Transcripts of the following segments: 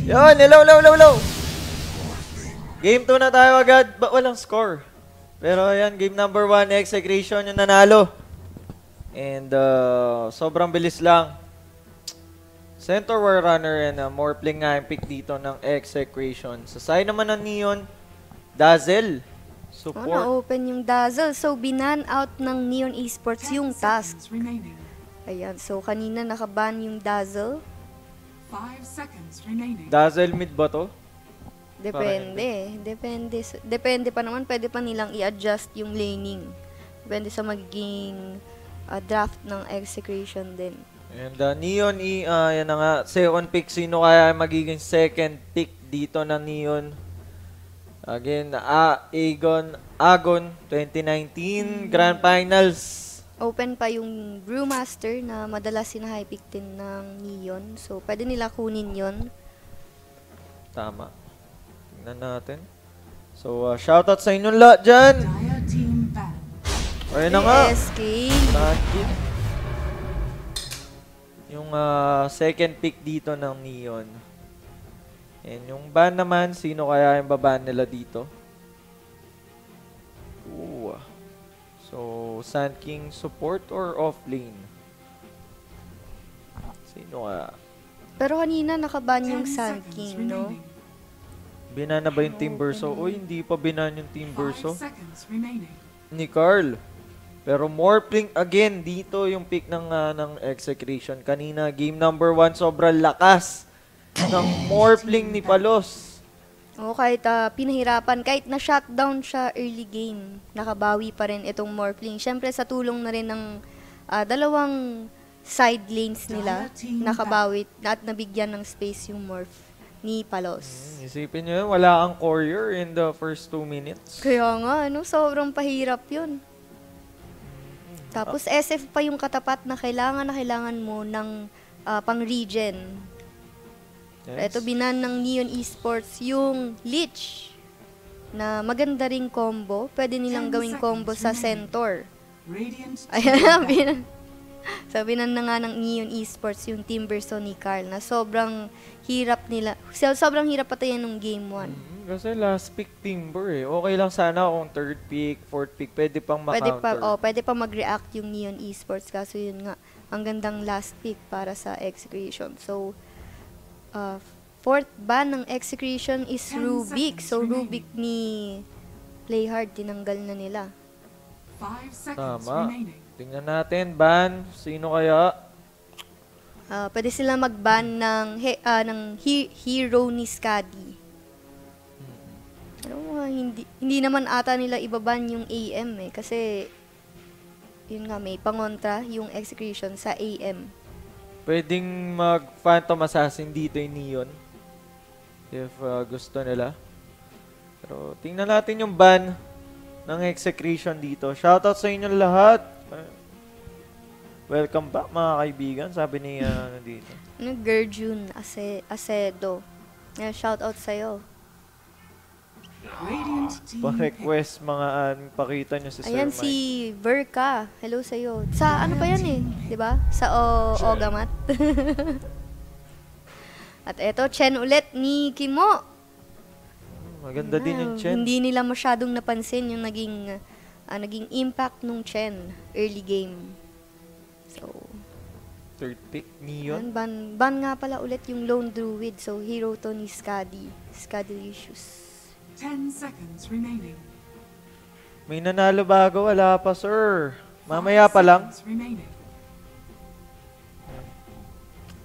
Yun, hello, hello, hello, hello. Game 2 na tayo agad. Ba walang score? Pero ayan, game number 1, execution yung nanalo. And uh, sobrang bilis lang. Center War Runner and uh, Morphling nga yung pick dito ng execution. Sa side naman ng Neon, Dazzle. Oh, Support. na-open yung Dazzle. So, binan out ng Neon Esports yung task. Ayan, so kanina nakaban yung Dazzle. Five seconds remaining. Dazzle mid ba to? Depende. Depende. Depende pa naman. Pwede pa nilang i-adjust yung laning. Depende sa magiging ah, draft ng execution din. And uh, Neon, i, uh, yan na nga, second pick, sino kaya magiging second pick dito ng Neon? Again, uh, Agon, Agon 2019 Grand Finals. Open pa yung Brewmaster na madalas sina-high pick din ng Neon. So, pwede nila kunin yon Tama. Tingnan natin. So, uh, shoutout sa inyong lahat dyan. Ayun na nga. Nakit. Yung uh, second pick dito ng Neon. And yung ban naman, sino kaya yung baban nila dito? Ooh. So, Sand King support or off lane? Sino kaya? Pero kanina nakaban yung seconds King, no? Binana ba yung Team Verso? Uy, hindi pa binan yung Team Verso. Ni Carl. Pero Morphling again dito yung pick ng ah, ng execution kanina game number 1 sobrang lakas ng Morphling ni Palos. Oo, kahit ah, pinahirapan, kahit na-shutdown siya early game, nakabawi pa rin itong Morphling. Siyempre, sa tulong na rin ng ah, dalawang side lanes nila, nakabawi at nabigyan ng space yung Morph ni Palos. Isipin nyo yun, wala ang courier in the first 2 minutes. Kaya nga, ano, sobrang pahirap yun. Tapos SF pa yung katapat na kailangan na kailangan mo ng ah, pang-regen. Yes. Ito binan ng Neon Esports yung Lich na maganda ring combo. Pwede nilang gawing combo sa Centaur. Ayan. Sabi na nga ng Neon Esports yung Timberson ni Carl na sobrang hirap nila. so- Sobrang hirap patayin ng game 1. Mm, kasi last pick Timber eh. Okay lang sana kung third pick, fourth pick, pwede pang Pwede pa, ma-counter. oh, pwede pa mag-react yung Neon Esports kaso yun nga, ang gandang last pick para sa execution. So, uh, fourth ban ng execution is Rubik. So. Rubik ni Playhard, tinanggal na nila. Tama. Tingnan natin, ban. Sino kaya? Ah, pwede sila mag-ban ng, he, ah, ng he- hero ni Skadi. Pero ah, hindi, hindi naman ata nila ibaban yung AM eh. Kasi, yun nga, may pangontra yung execution sa AM. Pwedeng mag-Phantom Assassin dito yung Neon. If uh, gusto nila. Pero tingnan natin yung ban ng execution dito. Shoutout sa inyo lahat. Welcome back mga kaibigan, sabi ni uh, ano dito. Ano, Gerjun Ase. Yeah, shout out sa'yo. Team Pa-request mga an, pakita nyo si Sir Ayan Mike. si Verka. Hello sa'yo. Sa ano pa yan eh? 'Di ba? Sa o Ogamat. At eto, Chen ulit ni Kimo. Maganda din yung Ah, Chen. Hindi nila masyadong napansin yung naging ah, naging impact nung Chen early game. So, Third pick, yan, ban, ban nga pala ulit yung Lone Druid. So, hero to ni Skadi. Skadilicious. Ten seconds remaining. May nanalo bago, wala pa sir. Mamaya pa lang. seconds remaining.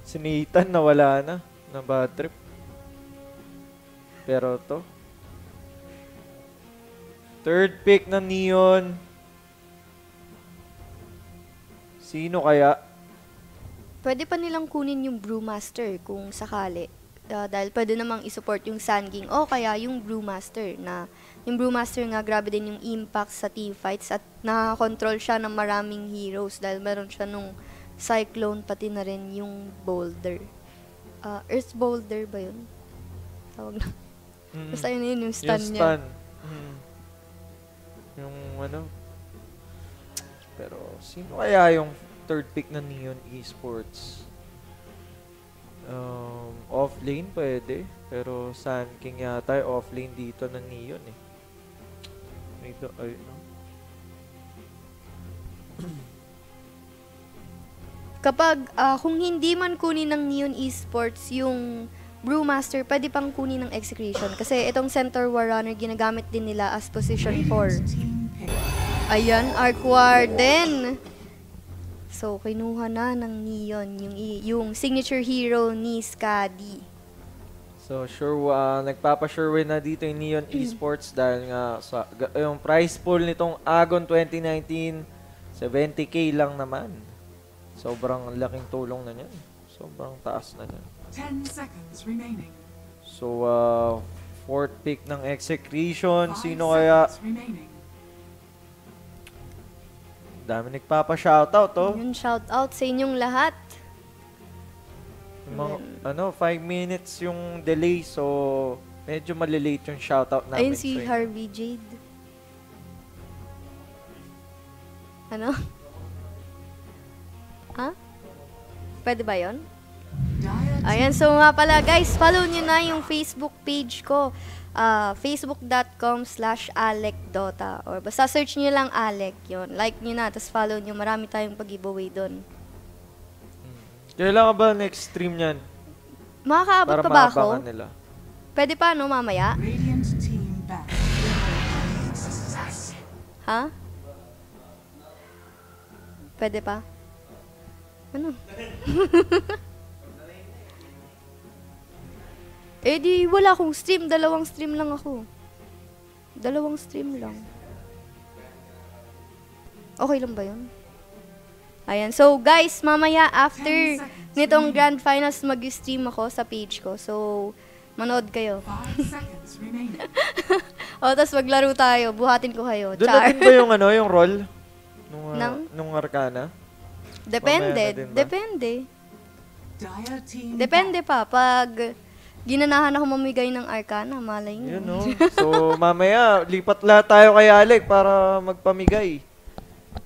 Si Nathan nawala na. Na bad trip. Pero to. Third pick ng Neon. Sino kaya? Pwede pa nilang kunin yung Brewmaster kung sakali. Ah, dahil pwede namang isupport yung Sun King o kaya yung Brewmaster na yung Brewmaster nga grabe din yung impact sa team fights at nakakontrol siya ng maraming heroes dahil meron siya nung Cyclone pati na rin yung Boulder. Ah, Earth Boulder ba yun? Tawag na. Mm, Basta yun yun, yung yung stun niya. stun. Mm. Yung ano. Pero sino kaya yung third pick ng Neon Esports? Um, off-lane pwede. Pero Sun King yata yung off-lane dito ng Neon eh. Ito, ay, no? Kapag, ah, kung hindi man kunin ng Neon Esports yung Brewmaster, pwede pang kunin ng Execution. Kasi itong Center War Runner, ginagamit din nila as position 4. Radiant team pick. Ayan, Arc Warden. So, kinuha na ng Neon yung, yung signature hero ni Skadi. So, sure, uh, nagpapa-sure win na dito yung Neon Esports dahil nga sa, yung prize pool nitong Agon 2019, 70k lang naman. Sobrang laking tulong na niyan. Sobrang taas na niyan. 10 seconds remaining. So, uh, fourth pick ng Execution. Five Sino kaya? remaining. Dami nagpapa-shoutout, oh. Yun, shout out sa inyong lahat. Mga, ano, 5 minutes yung delay. So, medyo malilate yung shoutout namin. Ayun si inyo. Harvey Jade. Ano? Ha? Pwede ba yon? Ayan, so nga pala guys, follow nyo na yung Facebook page ko. Ah facebook.com slash alecdota or basta search nyo lang Alec yon Like nyo na, tapos follow nyo. Marami tayong pag-giveaway doon. Kailan ka ba next stream niyan? Makakaabot Para pa ba ako? nila. Pwede pa, no, mamaya? Radiant team back. Ha? Pwede pa? Ano? eh di wala akong stream, dalawang stream lang ako. Dalawang stream lang. Okay lang ba yun? Ayan. So, guys, mamaya after nitong grand finals, mag-stream ako sa page ko. So, manood kayo. 5 seconds remaining. O, tapos maglaro tayo. Buhatin ko kayo. Doon Char. din ba yung ano, yung role? Nung, uh, Nang? nung Arcana? Depende. Depende. Dire team Depende pa. Pag ginanahan ako mamigay ng Arcana, malay nyo. Yun, no? So, mamaya, lipat lahat tayo kay Alec para magpamigay.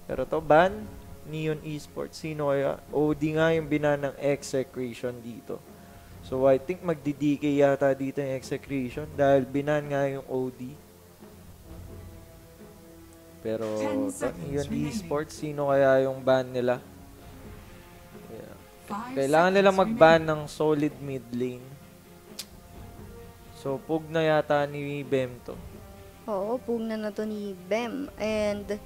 Pero to, ban, Neon Esports. Sino kaya? OD nga yung bina ng execration dito. So, I think magdi-DK yata dito yung execration dahil binan nga yung OD. Pero, to, Neon. Esports, sino kaya yung ban nila? Yeah. Kailangan nilang seconds mag-ban ng solid mid lane. So, pug na yata ni Bem to. Oo, pugna na to ni Bem. And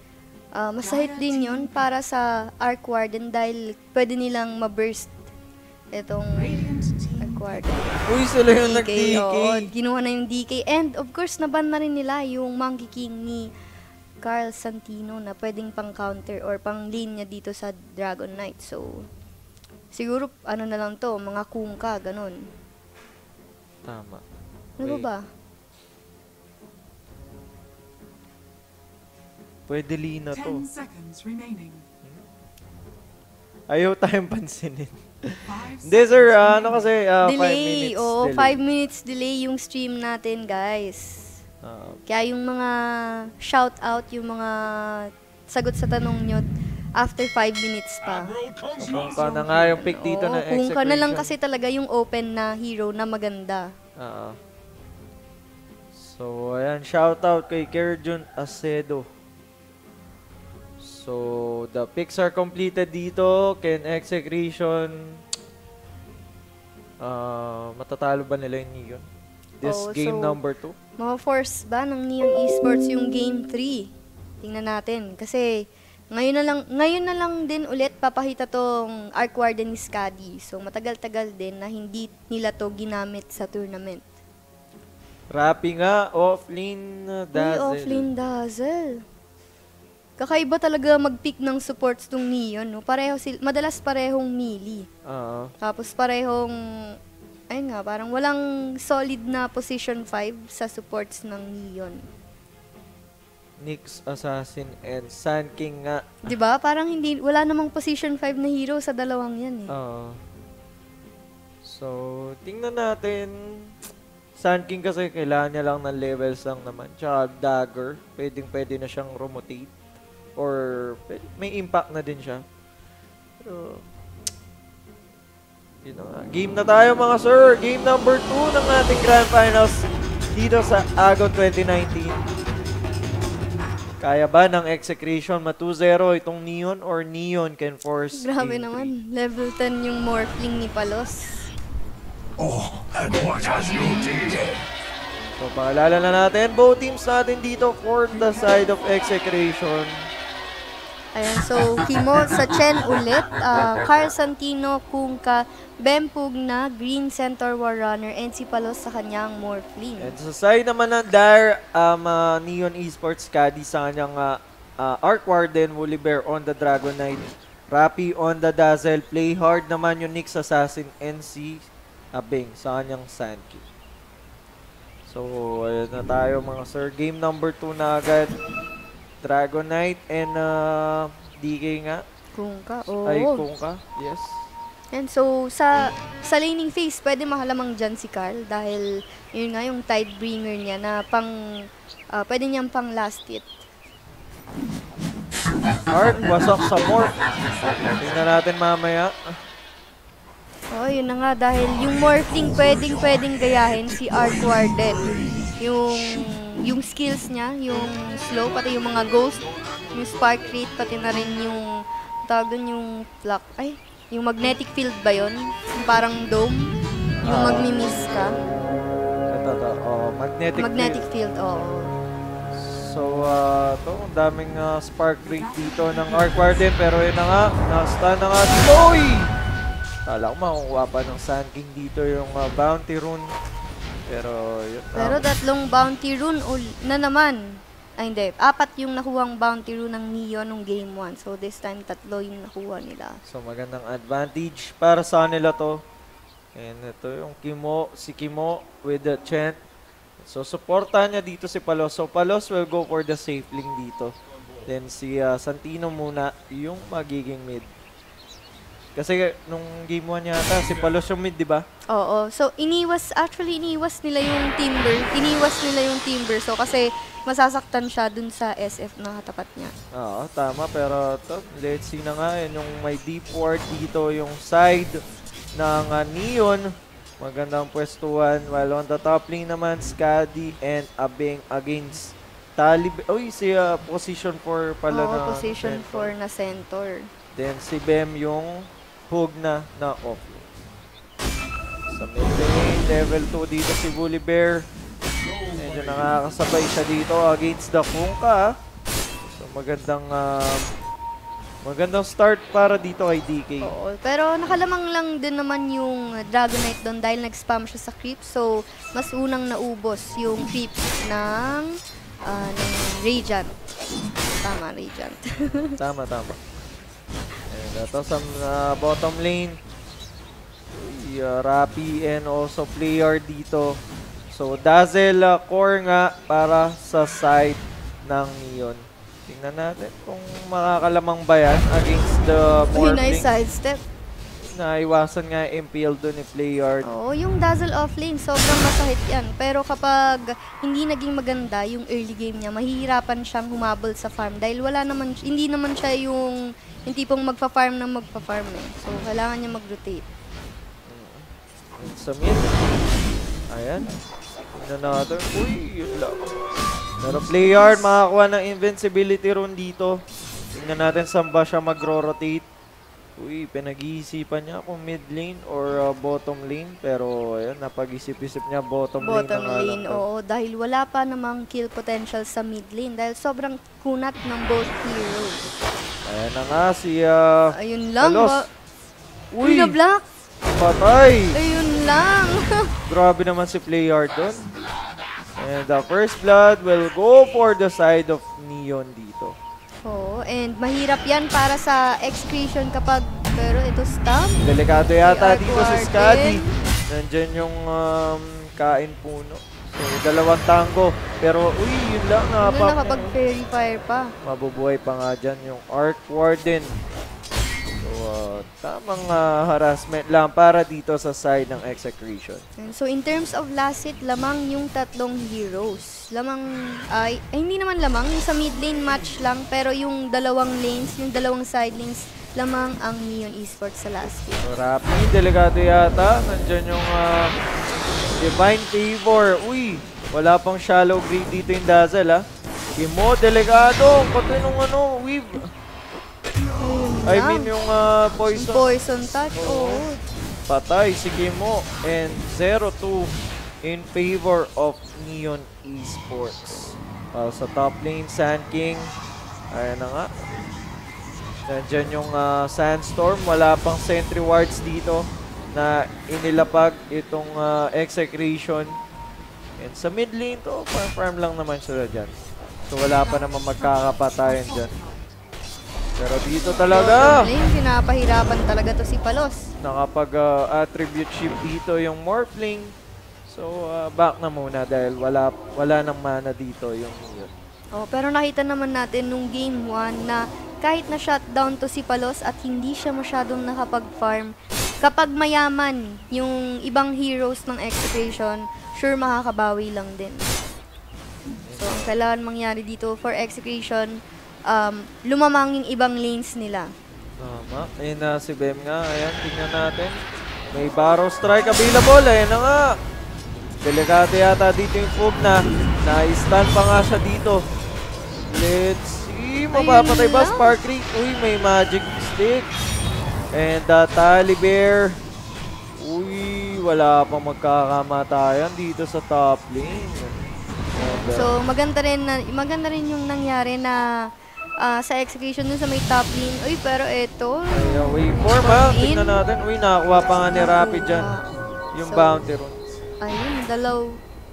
ah, masahit din yun para sa Arc Warden dahil pwede nilang ma-burst itong Arc Warden. Uy, sila yung DK, nag-DK. oo, kinuha na yung DK. And of course, naban na rin nila yung Monkey King ni Carl Santino na pwedeng pang counter or pang lane niya dito sa Dragon Knight. So, siguro ano na lang to, mga kungka, ganun. Tama. Ano ba? Pwede Lina to. 10 seconds remaining. Ayaw tayong pansinin. 5 Hindi sir, ah, ano kasi, 5 delay. minutes Oo, delay. 5 minutes delay yung stream natin, guys. Ah, Kaya yung mga shout out, yung mga sagot sa tanong nyo, after 5 minutes pa. kung ka na nga yung pick dito Oo, ng kung ka na lang execution. kasi talaga yung open na hero na maganda. Oo. So, ayan, shoutout kay Kerjun Acedo. So, the picks are completed dito. Ken Execration. Ah, matatalo ba nila yung Neon? This Oo, game so- number 2? Ma-force ba ng Neon Esports yung game 3? Tingnan natin. Kasi, ngayon na lang, ngayon na lang din ulit papakita tong Arc Warden ni Skadi. So, matagal-tagal din na hindi nila to ginamit sa tournament. Rappy nga, offlane, uh, Uy, dazzle. offlane dazzle. Kakaiba talaga mag-pick ng supports tong Neon, no? Pareho sil madalas parehong melee. Oo. Tapos parehong ayun nga, parang walang solid na position 5 sa supports ng Neon. Nyx Assassin and Sun King nga. 'Di ba? Parang hindi wala namang position 5 na hero sa dalawang 'yan eh. Oo. So, tingnan natin. Sun King kasi kailangan niya lang ng levels lang naman. Tsaka dagger, pwedeng pwede na siyang rotate. Or may impact na din siya. Pero, Yun na nga. Game na tayo mga sir. Game number 2 ng ating Grand Finals dito sa Agon 2019. Kaya ba ng execution ma 2-0 itong Neon or Neon can force Grabe naman. Level 10 yung Morphling ni Palos. So, paalala na natin, both teams natin dito for the side of execution. Ayan, so Kimo sa Chen ulit, ah, Carl Santino, Kungka, Bempug na, Green Centaur War Runner, and si Palos sa kanyang Morphling. And sa side naman ng Dire, um, uh, Neon Esports Caddy sa kanyang uh, uh, Arc Warden, Woolly Bear on the Dragon Knight, Rappi on the Dazzle, Play Hard naman yung Nyx Assassin, NC Abing sa kanyang Sandkey. So, ayun na tayo mga sir. Game number 2 na agad. Dragon Knight and uh, DK nga. Kungka, oo. Ay, Kungka. Yes. And so, sa sa laning phase, pwede makalamang dyan si Carl dahil yun nga yung Tidebringer niya na pang, ah, pwede niyang pang last hit. Art, wasak sa Morph. Tingnan natin mamaya. Oh, yun na nga dahil yung Morphling pwedeng pwedeng gayahin si Arc Warden. Yung yung skills niya, yung slow, pati yung mga ghost, yung spark rate, pati na rin yung tawag dun yung flock. Ay, yung magnetic field ba yun? Yung parang dome? Yung Ah. magmi-miss ka? Ito. Oh, magnetic, Magnetic field. field, oo. So, uh, to, ang daming uh, spark rate dito ng Arc Warden. Pero yun na nga, na-stun na nga dito. Kala ko makukuha pa ng Sand King dito yung uh, Bounty Rune. Pero, yun na. Pero tatlong bounty rune ul- na naman. Ay, hindi. Apat yung nakuhang bounty rune ng Neo nung game 1. So, this time, tatlo yung nakuha nila. So, magandang advantage para sa kanila to. And ito yung Kimo, si Kimo with the chant. So, supportahan niya dito si Palos. So, Palos will go for the safe link dito. Then, si uh, Santino muna yung magiging mid. Kasi nung game 1 yata, si Palos yung mid, di ba? Oo. So, iniwas, actually, iniwas nila yung Timber. Iniwas nila yung Timber. So, kasi masasaktan siya dun sa SF na katapat niya. Oo, tama. Pero to, let's see na nga. Yun yung may deep ward dito, yung side ng uh, Neon. Magandang pwestuhan. While on the top lane naman, Skadi and Abeng against Talib. Uy, si uh, position 4 pala Oo, na. position center. 4 na center. Then si Bem yung hug na na off lane. Sa mid lane, level 2 dito si Bully Bear. Medyo nakakasabay siya dito against the Kungka. So magandang um, magandang start para dito kay DK. Oo. Pero nakalamang lang din naman yung Dragonite doon dahil nag-spam siya sa creep. So, mas unang naubos yung creep ng, ah, ng Radiant. Tama, Radiant. Tama, tama. Ito sa uh, bottom lane. Uh, Rappi and also player dito. So, Dazzle uh, core nga para sa side ng Neon. Tingnan natin kung makakalamang ba yan against the Morphling. sidestep. Naiwasan nga impale doon ni Player. Oo, yung Dazzle offlane, sobrang masahit yan. Pero kapag hindi naging maganda yung early game niya, mahihirapan siyang humabol sa farm dahil wala naman, hindi naman siya yung, yung tipong magpa-farm na magpa-farm eh. So, kailangan niya mag-rotate. Sa mid. Ayan. Natin. Uy, yun lang. Pero player, makakuha ng invincibility rune dito. Tingnan natin saan ba siya magro-rotate. Uy, pinag-iisipan niya kung mid lane or uh, bottom lane. Pero, ayan, napag-isip-isip niya bottom, Bottom lane lang lane, oo. Dahil wala pa namang kill potential sa mid lane. Dahil sobrang kunat ng both heroes. Ayan na nga si uh, Ayun lang. Palos. Ba- Uy, Uy, black. patay! Ayun lang. Grabe naman si player doon. And the first blood will go for the side of Neon dito. Oo, and mahirap yan para sa execution kapag, pero ito stamp. Delikado yata Si dito si Scotty. Nandyan yung um, kain puno. So, dalawang tango. Pero, uy, yun lang. Ano nakapag-fairy fire pa. mabubuhay pa nga dyan yung Arc Warden. Uh, tamang ah, harassment lang para dito sa side ng Execration. And So in terms of last hit, lamang yung tatlong heroes. Lamang, ay, ay hindi naman lamang, yung sa mid lane match lang, pero yung dalawang lanes, yung dalawang side lanes, lamang ang Neon Esports sa last hit. So, Rappi, delikado yata. Nandyan yung ah, Divine Favor. Uy, wala pang shallow grade dito yung Dazzle, ha? Kimo, delikado. Pati nung ano, weave. I mean, yung Yung poison. poison touch, Oo. oo. Patay si Kimo. And 0-2 in favor of Neon Esports. Uh, sa top lane, Sand King. Ayan na nga. Nandyan yung ah, Sandstorm. Wala pang sentry wards dito na inilapag itong ah, Execration. And sa mid lane to, farm, farm lang naman sila dyan. So wala pa naman magkakapatayan dyan. Pero dito talaga, lane, pinapahirapan talaga to si Palos. nakapag-attribute shift dito yung Morphling. So ah, back na muna dahil wala wala nang mana dito yung yun. Oh, pero nakita naman natin nung game 1 na kahit na shutdown to si Palos at hindi siya masyadong nakapag-farm, kapag mayaman yung ibang heroes ng Execration, sure makakabawi lang din. So, ang kailangan mangyari dito for Execration, um, lumamang yung ibang lanes nila. Tama. Ayun na si Bem nga. Ayan, tingnan natin. May Barrow Strike available. Ayun na nga. Delikado yata dito yung Fog na. Na-stun pa nga siya dito. Let's see. Mapapatay ba? Spark Creek. Uy, may Magic Stick. And uh, Tally Bear. Uy, wala pang magkakamatayan dito sa top lane. And, uh, So, maganda rin, na, maganda rin yung nangyari na ah, sa execution dun sa may top lane. Uy, pero eto, Ayan, waveform ha. In. Tingnan natin. Uy, nakakuha pa nga ni Rapid dyan. Yung So, bounty runes. ayun, dalaw,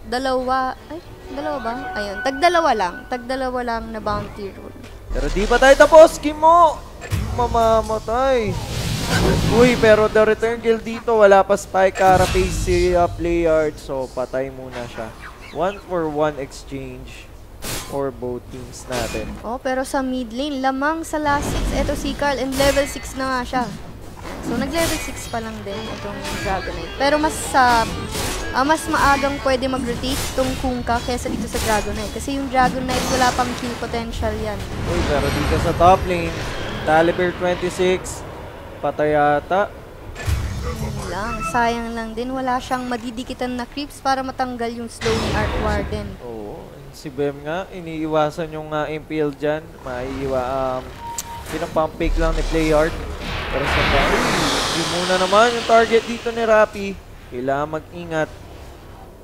dalawa, ay, dalawa ba? Ayun, tagdalawa lang. Tagdalawa lang na bounty rule. Pero di pa tayo tapos, Kimo! Mamamatay. Uy, pero the return kill dito, wala pa spike carapace si uh, Playard. So, patay muna siya. One for one exchange for both teams natin. Oh, pero sa mid lane, lamang sa last 6, eto si Carl, and level 6 na nga siya. So, nag-level 6 pa lang din itong Dragonite. Pero mas sa ah, mas maagang pwede mag-rotate itong Kunkka kesa dito sa Dragonite. Kasi yung Dragonite, wala pang kill potential yan. Uy, pero dito sa top lane, Taliber 26, patay. Yun lang, sayang lang din. Wala siyang madidikitan na creeps para matanggal yung slow ni Arc Warden. Oo, si Bem nga, iniiwasan yung uh, impale dyan. Maiiwa, um, pinapampake lang ni Playard. Pero sa Uy, di muna naman yung target dito ni Rappi. Kailangan mag-ingat.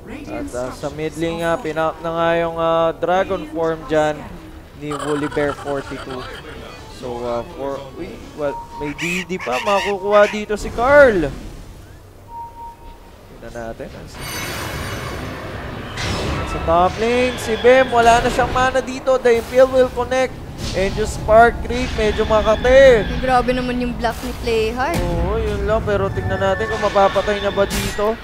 At uh, sa mid lane nga, pinak na nga yung uh, Dragon Form dyan ni Woolly Bear 42. So, uh, for, uy, well, may DD pa. Makukuha dito si Carl. Tingnan natin. Sa top lane, si Bem, wala na siyang mana dito. The Impale will connect. And yung Spark Creep, medyo makate. Grabe naman yung bluff ni Playhard. Oo, yun lang. Pero tingnan natin kung mapapatay na ba dito.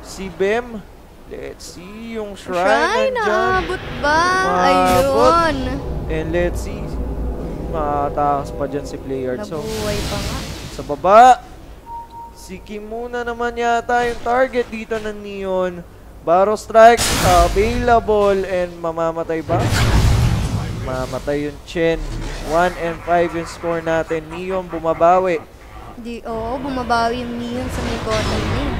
Si Bem. Let's see yung shrine, Shrine, naabot ba? Maabot. Ayun. And let's see. Makatakas pa dyan si Playard. So, Nabuhay pa nga. sa baba. Si Kim muna naman yata yung target dito ng Neon. Barrow Strike available and mamamatay ba? Mamatay yung Chen. 1 and 5 yung score natin. Neon bumabawi. Di, oo, bumabawi yung Neon sa may bottom lane.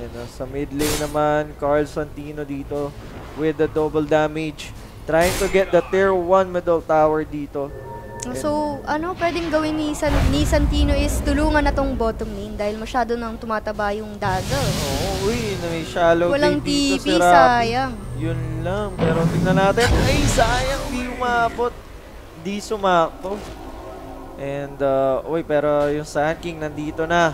And uh, sa mid lane naman, Carl Santino dito with the double damage. Trying to get the tier 1 middle tower dito. So, ano pwedeng gawin ni, San, ni Santino is tulungan na tong bottom lane dahil masyado nang tumataba yung dazzle. Oo, uy, na may shallow Walang si TP, Rappi. sayang. Yun lang. Pero tingnan natin. Ay, sayang. Di umabot. Di sumakto. And, uh, uy, pero yung Sand King nandito na.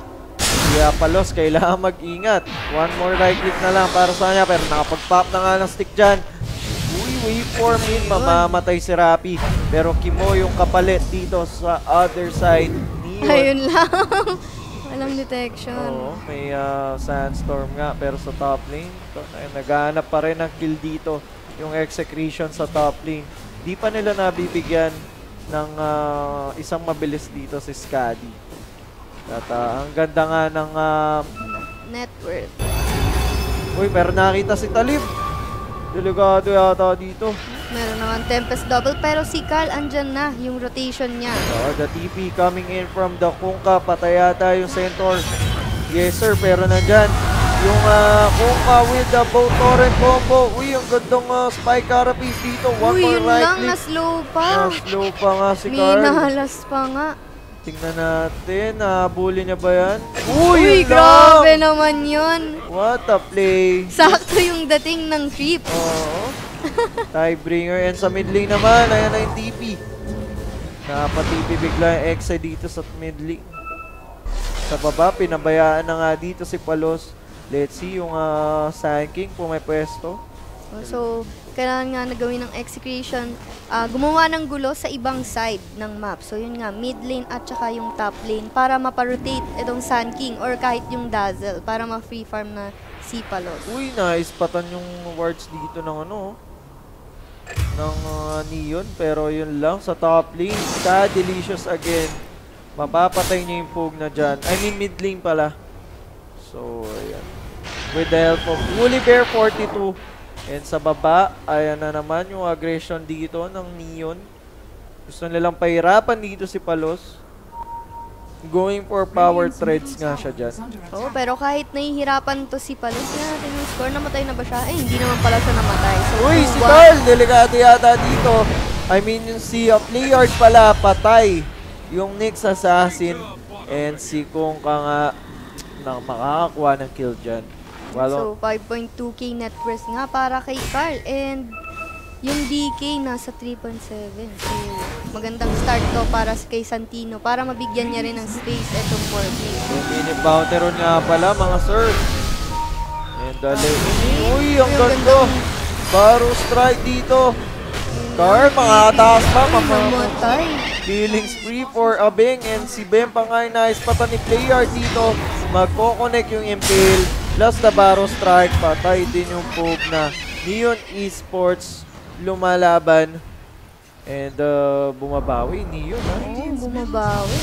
Kaya palos, kailangan mag-ingat. One more right click na lang para sa kanya. Pero nakapag-pop na nga ng stick dyan. Waveform in. Mamamatay si Rappi. Pero Kimo yung kapalit dito sa other side. Neon. Ayun lang. Walang detection. Oo, may ah, sandstorm nga pero sa top lane, ay, naghahanap pa rin ng kill dito yung execution sa top lane. Di pa nila nabibigyan ng ah, isang mabilis dito si Skadi. At ah, ang ganda nga ng... ah, Net worth. uy, meron nakita si Talib. Delikado yata dito. Meron naman Tempest Double. Pero si Carl, andyan na yung rotation niya. Oh, the TP coming in from the Kungka. Patay yata yung Centaur. Yes sir, pero nandyan. Yung uh, Kungka with the bow torrent combo. Uy, ang gandang uh, spike carapace dito. One Uy, more yun right lang, click. na-slow pa. Na-slow pa nga si May Carl. nahalas pa nga. Tingnan natin. Nahabuli niya ba yan? Uy, Uy, grabe lang! naman yun. What a play. Sakto yung dating ng creep. Oo. Tiebringer. And sa mid lane naman, ayan na yung TP. Napatipi bigla yung Exa dito sa mid lane. Sa baba, pinabayaan na nga dito si Palos. Let's see yung uh, Sand King kung may pwesto. Oh, So, kailangan nga na gawin ng execution, ah, gumawa ng gulo sa ibang side ng map. So, yun nga, mid lane at saka yung top lane para maparotate itong Sun King or kahit yung Dazzle para ma-free farm na si Palos. Uy, nice patan yung wards dito ng ano. Ng uh, Neon. Pero yun lang, sa top lane, ka Delicious again. Mapapatay niya yung Pug na dyan. I mean, mid lane pala. So, ayan. With the help of Woolly Bear 42. And sa baba, ayan na naman yung aggression dito ng Neon. Gusto nilang pahirapan dito si Palos. Going for power threads nga siya dyan. Oh, pero kahit nahihirapan to si Palos, nga natin yung score, namatay na ba siya? Eh, hindi naman pala siya namatay. So, Uy, si 2-1. Carl! Delikado yata dito. I mean, yung si uh, Playard pala, patay. Yung Nyx Assassin. And si Kung ka nga na makakakuha ng kill dyan. Walo. So, 5.2k net worth nga para kay Carl. And yung DK nasa 3.7. So, magandang start to para kay Santino para mabigyan niya rin ng space itong 4K. yung mini bounteron nga pala, mga sir. And uh, Uy, ang Uy, ang ganda. Baro strike dito. Carl, makataas pa. Mama. Mamatay. Killing spree for Abeng and si Ben pa nga nice pata ni player dito. Magko-connect yung Impale plus the Barrow Strike. Patay din yung Pog na Neon Esports lumalaban. And uh, bumabawi Neon ha. Oo, bumabawi.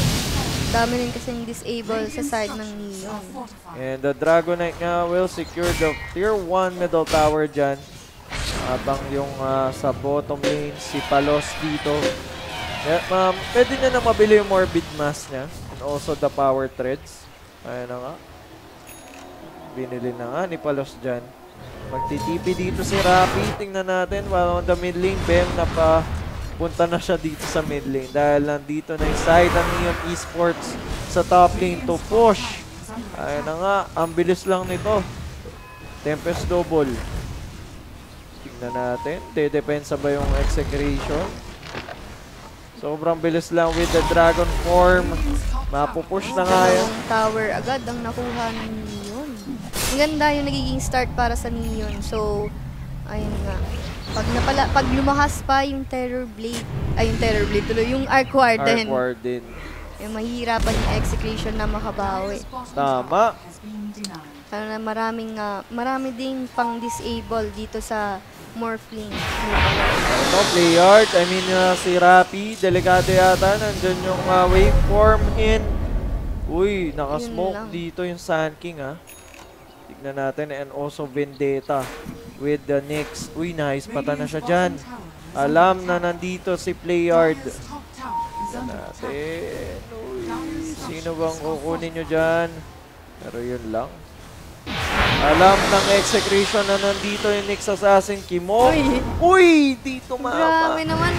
Dami rin kasing disable sa side ng Neon. And the Dragonite nga will secure the tier 1 middle tower dyan. Habang yung uh, sa bottom lane si Palos dito. Yeah, um, pwede niya na mabili yung Morbid Mass niya. And also the Power Threads. Ayan na nga. Binili na nga ni Palos dyan. Magtitipi dito si Rapi. Tingnan natin. While on the mid lane, Bem napa punta na siya dito sa mid lane. Dahil nandito na yung side ng Neon Esports sa top lane to push. Ayan na nga. Ang bilis lang nito. Tempest double. Tingnan natin. Dedepensa ba yung execution? Sobrang bilis lang with the dragon form. Mapupush na nga yan. Tower agad ang nakuha ng Neon. Ang ganda yung nagiging start para sa Neon. So, ayun nga. Pag, napala, pag lumakas pa yung Terror Blade, ay yung Terror Blade tuloy, yung Arc Warden, Arc Warden. yung mahihirapan yung execution na makabawi. Tama. Ano na maraming, ah, marami ding pang disable dito sa Morphling. Ano, play art. I mean, uh, si Rapi, delikado yata. Nandun yung uh, waveform in. Uy, nakasmoke dito yung Sand King, ha. Tignan natin. And also Vendetta with the Nyx. Uy, nice. Pata na siya dyan. Alam na nandito si Playard. Tignan natin. Uy, sino bang kukunin nyo dyan? Pero yun lang. Alam ng execution na nandito yung Nyx Assassin Kimo. Uy. Uy, dito maapa. Grabe naman.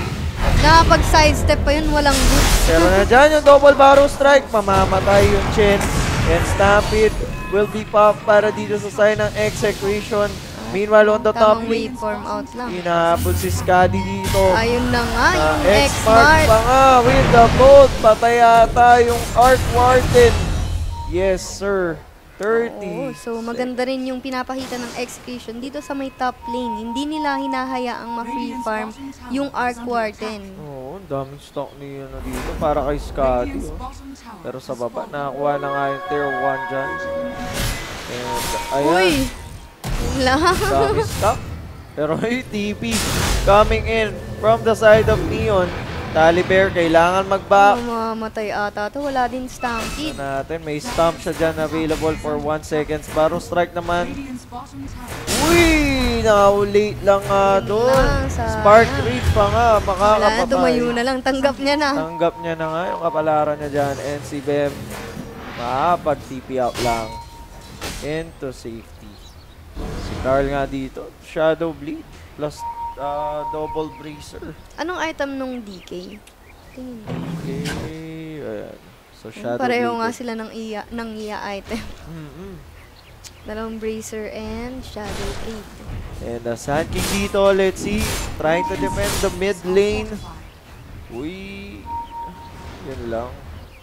Nakapag-sidestep pa yun, walang boots. Pero nandyan yung double barrel strike. Mamamatay yung Chen. And Stampede will be pop para dito sa side ng execution. Meanwhile, on the top lane, hinahabol si Scuddy dito. Ayun na nga, Uh, yung X-Mark X-Mart. pa nga with the bolt. Patay ata yung Arc Warden. Yes, sir. 30. Oo, so maganda rin yung pinapakita ng execution dito sa may top lane. Hindi nila hinahayaang ma-free farm yung Arc Warden. Oo, ang daming stock ni ano dito para kay Scotty. Oh. Pero sa baba, nakakuha na nga yung tier 1 dyan. And, ayan. Uy! Yun lang. Dami stock. Pero yung TP coming in from the side of Neon. Talibear, kailangan mag-back. Mamamatay ata to. Wala din stampede. Tignan natin, may stomp siya dyan available for 1 seconds. Barrow strike naman. Uy! Now-late lang nga doon. Spark Reach pa nga, Wala na, makakapatay. tumayo na lang. Tanggap niya na. Tanggap niya na nga yung kapalaran niya dyan. And si Bem, makapag-TP out lang. Into safety. Si Carl nga dito, Shadow Bleed plus uh, Double Bracer. Anong item nung DK? Tingin. Okay, ayan. So Shadow Pareho Bleed. nga sila ng iya, ng iya item. Mm-mm. Dalawang Bracer and Shadow Aid. And the Sand King dito, let's see. Trying to defend the mid lane. Uy. Yun lang.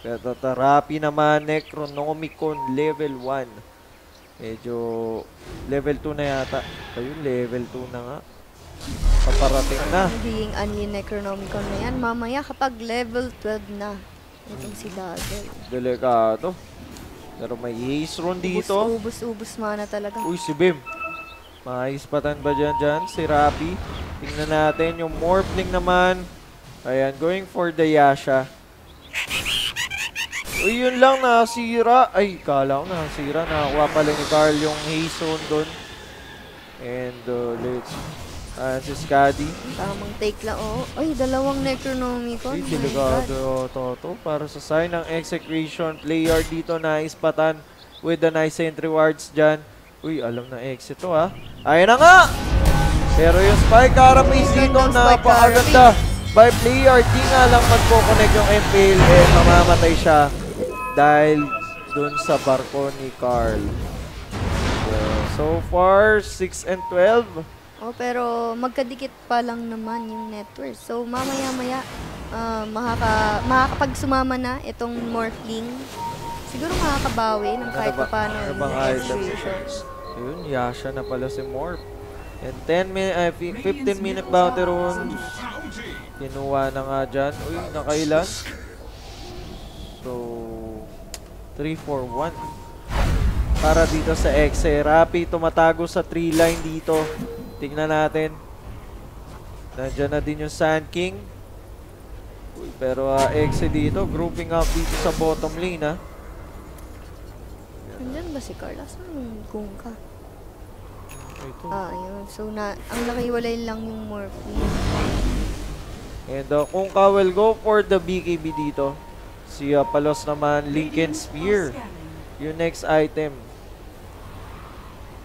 Pero Tarapi naman, Necronomicon level 1. Medyo level 2 na yata. Ayun, level 2 na nga. Paparating na. Magiging Unli Necronomicon na yan. Mamaya kapag level 12 na. Itong si Dazzle. Delikado. Pero may Ace Rune dito. Ubus, ubus, ubus mana talaga. Uy, si Bim. Maispatan ba dyan dyan? Si Rapi. Tingnan natin yung Morphling naman. Ayan, going for the Yasha. Uy, yun lang, nasira. Ay, kala ko nasira. Nakakuha pala ni Carl yung Haze Zone dun. And uh, let's... Ayan, si Skadi. Tamang take lang. Oh. Ay, dalawang Necronomicon. Uy, My delikado God. to to. Para sa sign ng execution player dito na ispatan with the nice entry wards dyan. Uy, alam na exit to ha. Ayun na nga! Pero yung spike carapace dito, napakaganda. By player, di nga lang magkoconnect yung MPL and mamamatay siya dahil dun sa barko ni Carl. So far, 6 and 12. Oh, pero magkadikit pa lang naman yung network. So, mamaya-maya, ah, makaka, makakapag sumama na itong Morphling. Siguro makakabawi ng kahit Ano ba- pa paano ano items? situation. Yun, Yasha na pala si Morph. And 10 min fi- 15 minute bounty runes. Kinuha na nga dyan. Uy, nakailan? So, 3, 4, 1. Para dito sa Exe. Rappi tumatago sa 3 line dito. Tingnan natin. Nandyan na din yung Sand King. Uy, pero uh, Exe dito, grouping up dito sa bottom lane ah. Nandyan ba si Carla? Saan yung kung ka? Ito. Ah, yun. So, na, ang nakiwalay lang yung Morphling. And uh, kung ka will go for the BKB dito, si uh, Palos naman, Lincoln Spear, yung next item.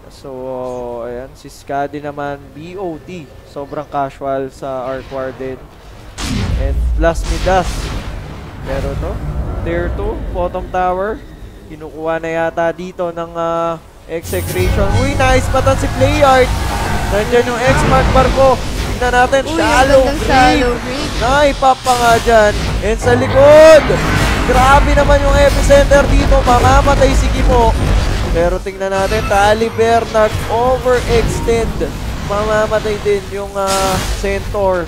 So, ayan, si Skadi naman, BOT, sobrang casual sa Arc Warden. And plus Midas, pero to, tier 2, bottom tower, kinukuha na yata dito ng uh, execration. Uy, nice patan si Playart! Nandyan yung X-Mark Barko. Tingnan natin, Uy, shallow grave. Naipap pa nga dyan. And sa likod, grabe naman yung epicenter dito. Mamamatay si Kimo. Pero tingnan natin, Taliber nag-overextend. Mamamatay din yung ah, Centaur.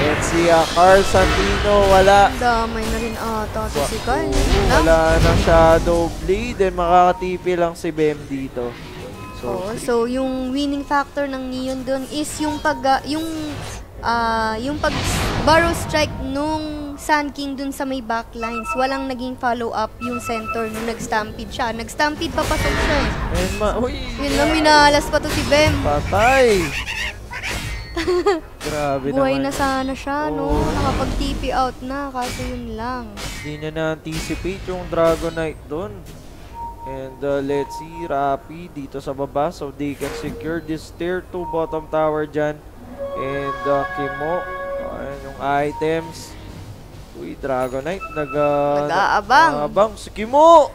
And si ah, Carl Santino, wala. Damay na rin ata to si Carl. Wala na Shadow Blade. And makakatipi lang si Bem dito. So, Oo, so yung winning factor ng Neon doon is yung pag ah, yung ah yung pag barrow strike nung Sun King dun sa may backlines. Walang naging follow up yung center nung nag-stampede siya. Nag-stampede papasok siya eh. and ma- Uy, Yun lang minalas pa to si Bem. patay. Grabe Buhay naman. na sana siya, no? Oo. Nakapag-TP out na, kaso yun lang. Hindi niya na-anticipate yung Dragonite doon. And uh, let's see, Rapi dito sa baba. So they can secure this tier 2 bottom tower dyan. And uh, Kimo, ayan yung items. Uy, Dragonite, nag, uh, Nag-aabang. nag-aabang. Si Kimo!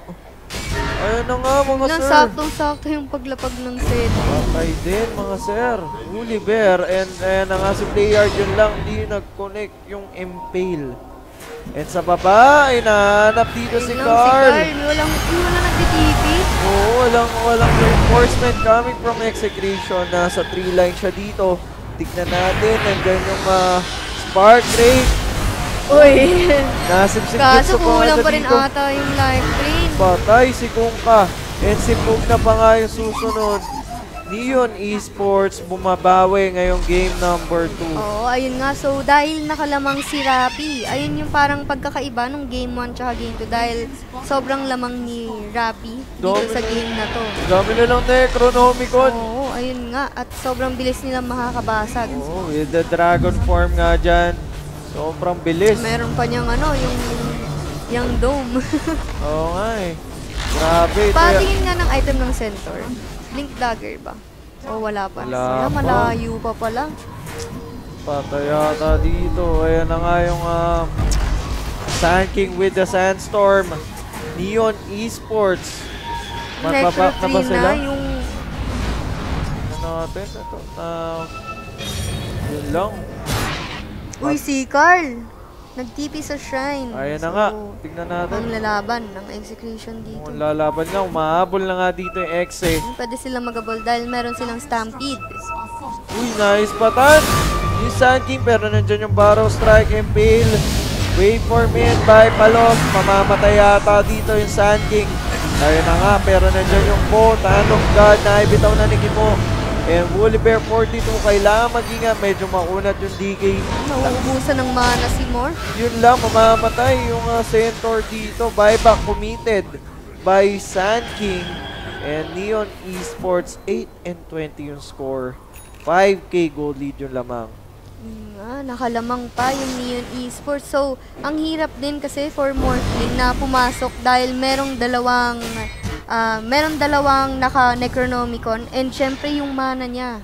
Ayun na nga mga Nang sir. saktong-sakto yung paglapag ng set. Patay din mga sir. Huli bear. And ayan na nga si player yun lang. Di nag-connect yung impale. And sa baba, ay nahanap dito si Yun lang Carl. Si Carl, walang, wala nagtitipi. Oo, walang, walang reinforcement coming from execution. Nasa 3 line siya dito. Tignan natin, nandyan yung ah, spark rate. Uy, Nasipsip kaso kulang pa rin dito. ata yung life train. Patay si Kungka. And si Pug na pa nga yung susunod. Neon Esports bumabawi ngayong game number 2. Oo, ayun nga. So, dahil nakalamang si Rappi, ayun yung parang pagkakaiba nung game 1 tsaka game 2 dahil sobrang lamang ni Rappi dito Dami sa na- game na to. Dami nilang Necronomicon. Oo, ayun nga. At sobrang bilis nilang makakabasag. Oh, with the dragon form nga dyan. Sobrang bilis. Meron pa niyang ano, yung yung dome. Oo nga eh. Grabe. Patingin nga ng item ng centaur. Blink dagger ba? O wala pa? Wala Wala, pa. malayo pa pala. Patay yata dito. Ayan na nga yung um, Sand King with the Sandstorm. Neon Esports. Necro Magbaba na ba 3 sila? na yung Ano natin? Ito. Uh, yun lang. Uy, si Carl! Nag-TP sa shrine. Ayan na nga. Tignan natin. ang lalaban ng execution dito. Kung lalaban nga, umahabol na nga dito yung X eh. Pwede silang magabol dahil meron silang stampede. Uy, nice patan! Yung Sand King, pero nandyan yung Barrow Strike, Impale. Wait for me and by Palos. Mamamatay yata dito yung Sand King. Ayun na nga, pero nandyan yung Bo, of God, naibitaw na ni Kimo. And Woolly Bear 42, kailangan mag-ingat. Medyo maunat yung DK. Nauubusan ng mana si Moore. Yun lang, mamamatay yung uh, Centaur dito. Buyback committed by Sand King. And Neon Esports, 8 and 20 yung score. 5k gold lead yung lamang. Hmm, ah, nakalamang pa yung Neon Esports. So, ang hirap din kasi for Morphling na pumasok dahil merong dalawang ah, merong dalawang naka Necronomicon and syempre yung mana niya.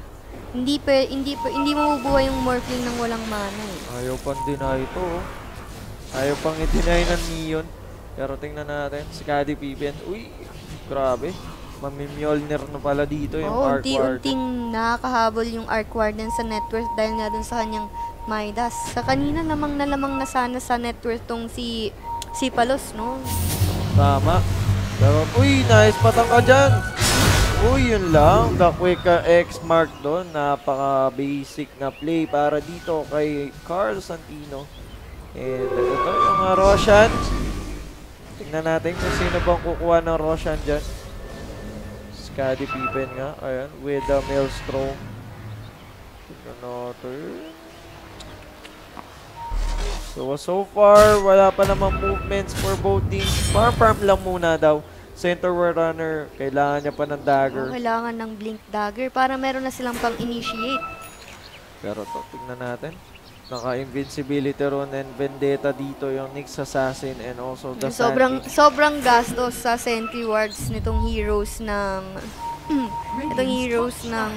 Hindi pa hindi pa hindi mabubuhay yung Morphling ng walang mana eh. Ayaw pang deny ito. oh. Ayaw pang i-deny ng Neon. Pero tingnan natin, si Caddy Pippen. Uy, grabe. Mamimyolner na pala dito yung Oo, Arc Ward. unti-unting nakakahabol yung Arc Warden sa net worth dahil nga dun sa kanyang Midas. Sa kanina namang nalamang na sana sa net worth tong si si Palos, no? Tama. Pero, uy, nice patang ka dyan. Uy, yun lang. The quick uh, X mark doon. Napaka-basic na play para dito kay Carl Santino. And ito yung uh, Roshan. Tingnan natin kung sino bang kukuha ng Roshan dyan. Scotty Pippen nga. Ayan, with the Maelstrom. Tingnan natin. So, so far, wala pa namang movements for both teams. Farm-farm lang muna daw. Center war runner, kailangan niya pa ng dagger. Oh, kailangan ng Blink Dagger para meron na silang pang-initiate. Pero to, tignan natin. Naka-invincibility rune and vendetta dito yung Nyx Assassin and also the sobrang Sand King. sobrang gastos sa sentry wards nitong heroes ng itong heroes ng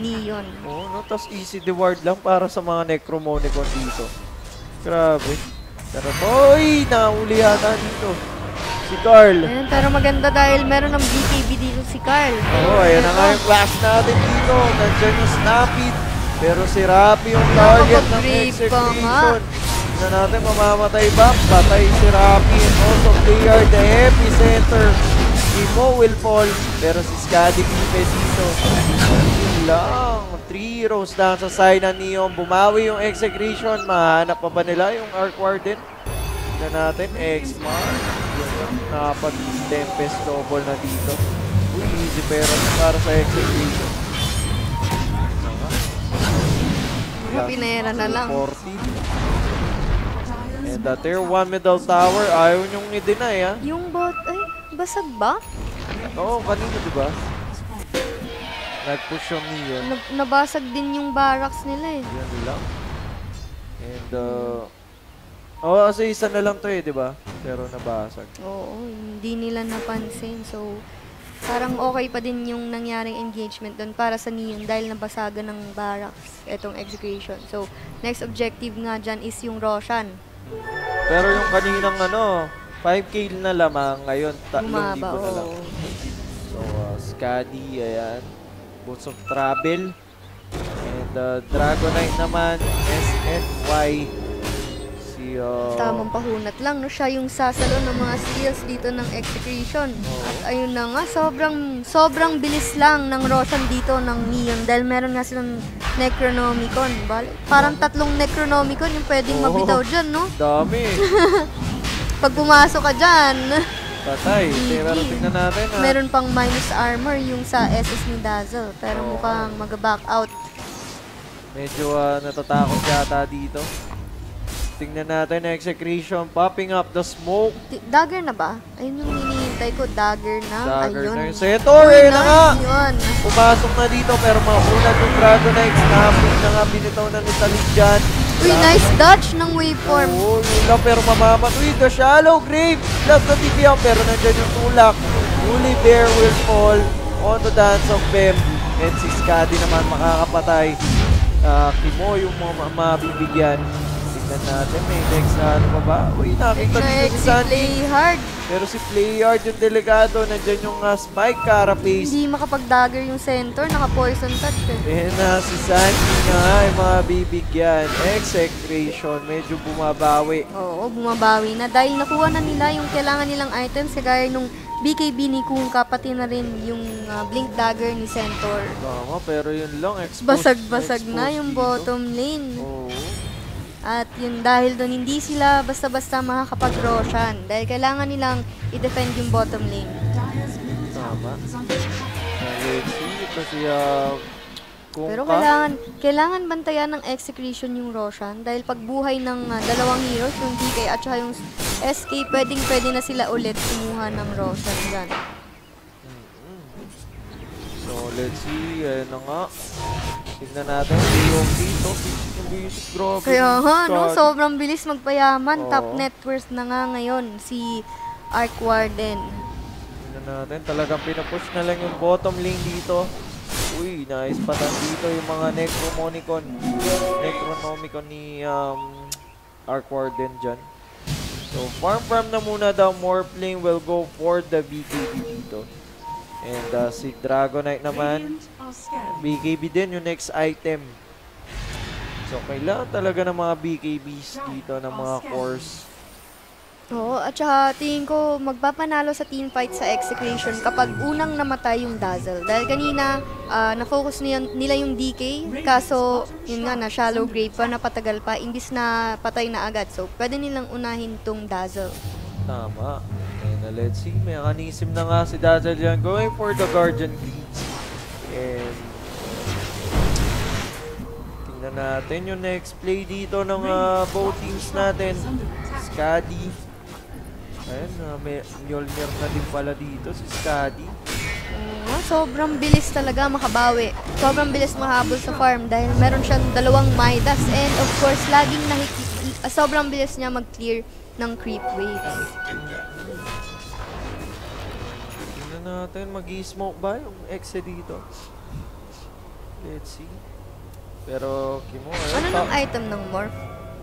Neon. Oo, no? Tapos easy reward lang para sa mga Necromonicon dito. Grabe. Pero, oy! Nahuli yata dito. Si Carl. Ayun, pero maganda dahil meron ng BKB dito si Carl. Oo, oh, ayan na nga yung flash natin dito. Nandiyan yung Stampede. Pero si Rappi yung target ng execution. Tignan natin, mamamatay ba? Patay si Rappi and also clear the epicenter. Si Mo will fall. Pero si Scotty Pipe dito. Yun lang. Three heroes lang sa side ng Neon. Bumawi yung execution. Mahanap pa ba nila yung Arc Warden? Tignan natin, X-Mark. Nakapag-Tempest double na dito. Uy, easy pero para sa execution. Pinera na lang. 40. And the tier 1 middle tower, ayaw niyong i-deny ah. Yung bot, basag ba? Oo, kanina diba? Nag-push yung Neon. Nab- nabasag din yung barracks nila eh. Yan lang. And uh... Oo, kasi isa na lang to eh, di ba? Pero nabasag. Oo, hindi nila napansin. So, parang okay pa din yung nangyaring engagement doon para sa Neon dahil nabasagan ng barracks etong execution. So, next objective nga dyan is yung Roshan. Pero yung kaninang ano, 5k na lamang, ngayon 3,000 Bumaba, na lang. So, uh, Scadi, ayan. Boots of Travel. And uh, Dragonite naman, SNY. Si, uh, Tamang pahunat lang, no? Siya yung sasalo ng mga skills dito ng execution. At ayun na nga, sobrang, sobrang bilis lang ng Roshan dito ng Neon dahil meron nga silang Necronomicon. Bal- parang tatlong Necronomicon yung pwedeng Oo. mabitaw dyan, no? dami. Pag pumasok ka dyan, Patay. Pero tingnan natin ah. Meron pang minus armor yung sa SS ni Dazzle. Pero Oo. mukhang mag-back out. Medyo ah, natatakot yata dito. Tingnan natin, execution, popping up the smoke. Di- Dagger na ba? Ayun yung hinihintay ko. Dagger na. Dagger Ayun. na yung Setor, Uy, eh na nga! yun. Pumasok na dito pero mauna yung Dragonites. Nahapon na nga, binitaw na ni Talib dyan. Uy, nice dodge ng waveform. Oo, yun lang pero mamamat. Uy, the shallow grave. Last na TPM pero nandyan yung tulak. Woolly Bear will fall on the dance of Bem. And si Skadi naman makakapatay. Ah, Kimo yung mga ma- mabibigyan. Tignan natin, may next na ano pa ba? Uy, nakita dito si Next, Sandy. play hard. Pero si Playard yung delikado. Nandyan yung ah, Spike Carapace. Hindi makapag-dagger yung center. Naka-poison touch. Eh. Ayan na, si Sandy nga ay mga bibigyan. Execration, medyo bumabawi. Oo, bumabawi na. Dahil nakuha na nila yung kailangan nilang items. Kagaya nung BKB ni Kungka, pati na rin yung ah, Blink Dagger ni Centaur. Tama, pero yun lang. Basag-basag na yung dito. bottom lane. Oo. At yun dahil doon hindi sila basta-basta makakapag-roshan. Dahil kailangan nilang i-defend yung bottom lane. Tama. Let's see, kasi kung Pero ka- kailangan kailangan bantayan ng execution yung Roshan dahil pagbuhay ng ah, dalawang heroes, yung DK at saka yung SK, pwedeng pwede na sila ulit kumuha ng Roshan dyan. So, let's see, ayun na nga. Tignan natin, yung dito. Yung basic, grabe. Kaya nga, no, sobrang bilis magpayaman. Oo. Top net worth na nga ngayon si Arc Warden. Tignan natin, talagang pinapush na lang yung bottom lane dito. Uy, nice patan dito yung mga Necromonicon. Necronomicon ni um, Arc Warden dyan. So, farm farm na muna daw. Morphling will go for the BKB dito. And uh, si Dragonite naman. BKB din yung next item. So, kailangan talaga ng mga BKBs dito, ng mga cores. Oo, at saka tingin ko magpapanalo sa team fight sa execution kapag unang namatay yung Dazzle. Dahil kanina, ah, na-focus nila, nila yung DK, kaso yun nga, na shallow grave pa, napatagal pa, imbis na patay na agad. So, pwede nilang unahin tong Dazzle. Tama. And uh, let's see, mechanism na nga si Dazzle dyan. Going for the Guardian Greaves. And tingnan natin yung next play dito ng uh, both teams natin. Skadi. Ayun, uh, may Mjolnir na din pala dito si Skadi. Oo, sobrang bilis talaga makabawi. Sobrang bilis mahabol sa farm dahil meron siyang dalawang Midas. And of course, laging nakiki- ah, sobrang bilis niya mag-clear ng creep waves. Tingnan natin, mag-smoke ba yung Exe dito? Let's see. Pero, Kimo, ayun. Ano nang item ng morph?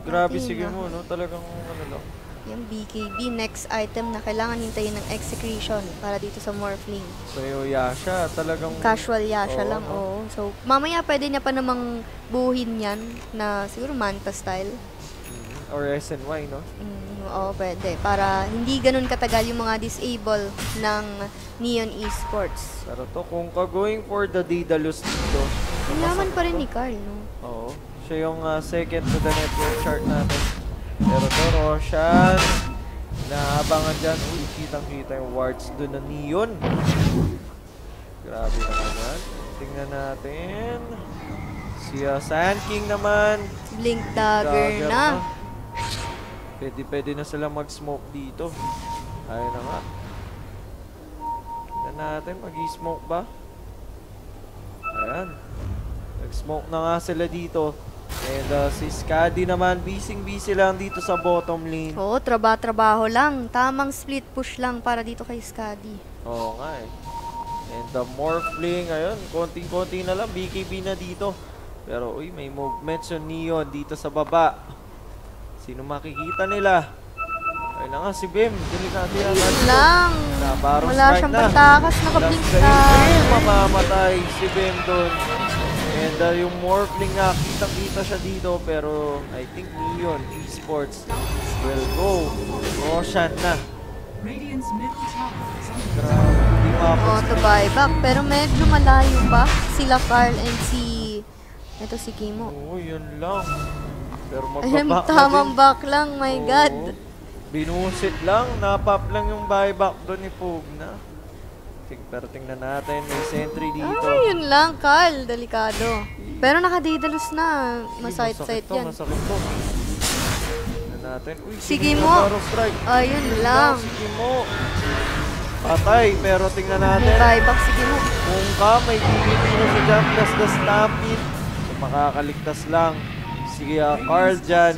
Grabe Tingnan sige na. mo, no? Talagang ano lang. Yung BKB, next item na kailangan hintayin ng execution para dito sa Morphling. Sayo Yasha, talagang... Casual Yasha Oo, lang, no? oo. So, mamaya pwede niya pa namang buhin yan na siguro Manta style. Or SNY, no? Mm, oo, pwede. Para hindi ganun katagal yung mga disable ng Neon Esports. Pero to, kung ka going for the Daedalus dito, Yaman pa rin ni Carl, no? oo, siya yung uh, second to the network chart natin. Pero to, Roshan, naabangan dyan. Uy, kitang-kita yung wards doon na Neon. Grabe naman. Tingnan natin. Si uh, Sand King naman. Blink dagger, na. Pwede, pwede na sila mag-smoke dito. Ayun na nga. Tingnan natin, mag-smoke ba? Ayan. Nag-smoke na nga sila dito. And uh, si Skadi naman, busy-busy lang dito sa bottom lane. Oo, traba-trabaho lang. Tamang split push lang para dito kay Skadi. Oo nga eh. And the Morphling, ayun, konting-konti na lang, BKB na dito. Pero uy, may movements yung Neon dito sa baba. Sino makikita nila? Ayun na nga, si Bim. Delikado yan. Yun lang. Nabarong Wala siyang na. pagtakas, nakablink Last na. eh, mamamatay si Bim doon. And uh, yung Morphling nga, kitang-kita siya dito. Pero I think Neon Esports will go. Roshan na. Grabe, mapos. to buyback. Pero medyo malayo pa sila Carl and si... Ito si Kimo. Oo, yun lang. Pero Ayun, tamang din. back lang, my Oo. God. Binusit lang, napap lang yung buyback doon ni Pugna. Pero tingnan natin, may sentry dito. Ay, yun lang, Carl. Delikado. Pero nakadidalos na. To, yan. Masakit to. Tingnan natin. Uy, Sige mo. Ayun lang. Sige mo. Patay, pero tingnan May natin. buyback, sige mo. Kung ka, may gigil na sa jump plus the stampede. So, makakaligtas lang. Sige, ah, Carl dyan.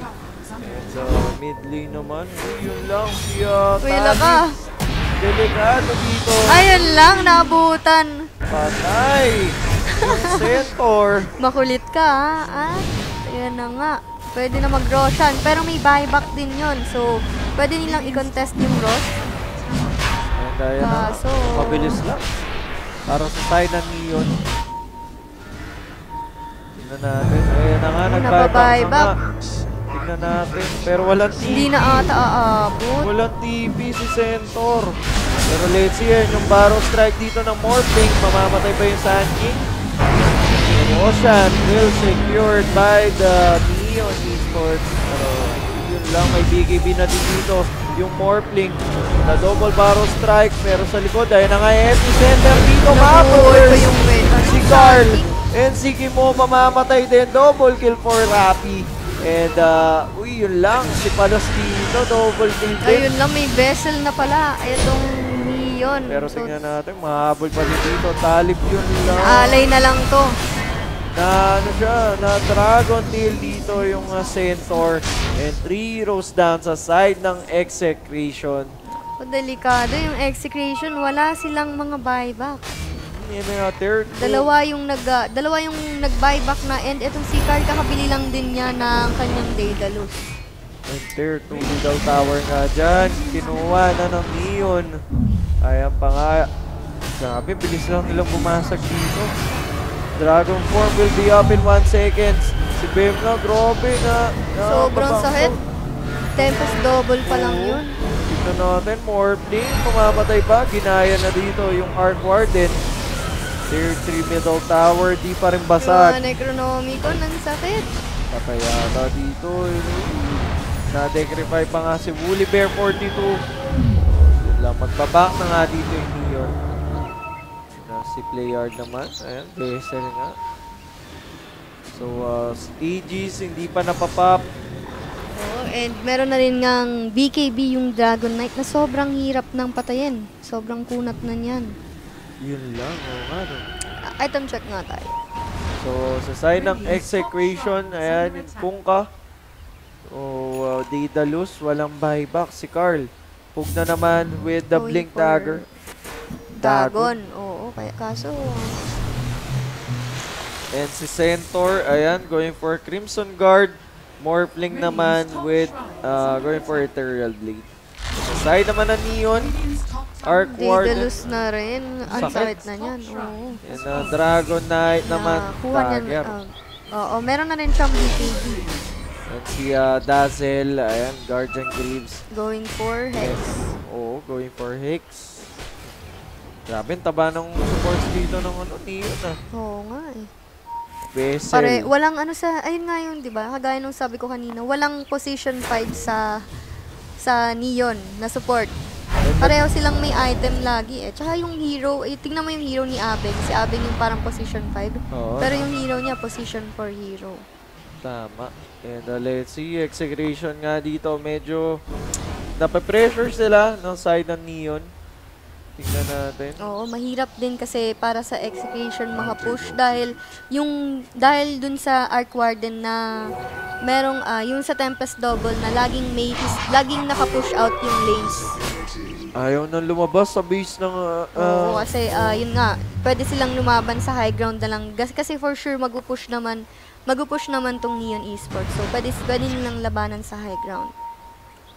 And uh, mid lane naman. Uy, yun lang. Si uh, Kuya ka. Delikado dito. Ayun lang, naabutan. Patay. Centaur. Makulit ka, ha? Ah, ayan na nga. Pwede na mag-Roshan. Pero may buyback din yon So, pwede nilang i-contest yung Rosh. And ayan na. Kaso- Mabilis lang. Para sa ng Neon. Tingnan natin. Ayan na nga. Ay, Nag-buyback na nga. Tingnan natin. Pero walang Hindi TP. na ata aabot. Walang TP si Centaur. Pero let's see yan. Yung Barrow Strike dito ng Morphling. Mamamatay pa yung Sand King. Ocean will secured by the Neon Esports. Pero yun lang. May BKB na din dito. Yung Morphling. Na double Barrow Strike. Pero sa likod. Ayun na nga epicenter dito. Nabuhay pa Mapos. yung weta. Si Carl. And si Kimo mamamatay din. Double kill for Rappi. And uh, uy, yun lang. Si Palos dito. Double kill din. Ayun lang, may vessel na pala. Itong Neon. Pero So, tingnan natin, mahabol pa rin dito. Talib yun lang. alay na lang to. Na ano siya, na Dragon Tail dito yung uh, Centaur. And 3 heroes down sa side ng Execration. O, delikado yung execution. Wala silang mga buyback. Yan na third. Dalawa yung nag ah, dalawa yung nag-buyback na and etong si Carl kakabili lang din niya ng kanyang Daedalus. And tier 2 middle tower nga dyan. Kinuha na ng Neon. Ayan pa nga. Sabi, bilis lang nilang bumasag dito. Dragon Form will be up in 1 seconds. Si Bem na, grabe na. na Sobrang sakit. Tempest double pa lang yun. Tignan natin, Morphling. Pumamatay pa. Ginaya na dito yung Arc Warden. Tier 3 middle tower. Di pa rin Yung basag. Necronomicon, ang sakit. Patay yata dito. Yun. Na-decrify pa nga si Woolly Bear 42. Yun lang, magbaback na nga dito yung Neon. Na si Playard naman. Ayan, Bessel nga. So, uh, stages, hindi pa napapop. Oo, and meron na rin ngang BKB yung Dragon Knight na sobrang hirap ng patayin. Sobrang kunat na niyan. Yun lang, oo nga no. Ah, Item check nga tayo. So, sa side ng execution, ayan, yung Pungka. O, uh, Daedalus, walang buyback. Si Carl. Pug na naman with the Going Blink Dagger. Dagon. Oo, kaya kaso And si Centaur, ayan, going for Crimson Guard. Morphling naman with uh, going for Ethereal Blade. Side naman ng Neon, Arc Warden. Daedalus na rin. Ang Sakit. na niyan. Oo. And uh, Dragon Knight naman, Nakakuha niyan, ah, Oo, meron na rin siyang BKB. And si uh, Dazzle, ayan, Guardian Greaves. Going for Hex. Oo, going for Hex. Grabe, taba ng supports dito ng ano, Neon ah. Oo nga eh. Vessel. Pare, walang ano sa, ayun nga yun, di ba? Kagaya nung sabi ko kanina, walang position 5 sa sa Neon na support. Pareho silang may item lagi eh. Tsaka yung hero, eh, tingnan mo yung hero ni Abeng. Si Abeng yung parang position 5. Oo, Pero yung hero niya, position 4 hero. Tama. And uh, let's see, execution nga dito, medyo nape-pressure sila ng side ng Neon. Tingnan natin. Oo, mahirap din kasi para sa execution maka-push dahil yung dahil dun sa Arc Warden na merong ah, yung sa Tempest Double na laging may laging naka-push out yung lanes. Ayaw nang lumabas sa base ng... uh, Oo, uh, kasi ah, yun nga, pwede silang lumaban sa high ground na lang. Kasi for sure mag-push naman mag-push naman tong Neon Esports. So pwede pwede nilang labanan sa high ground.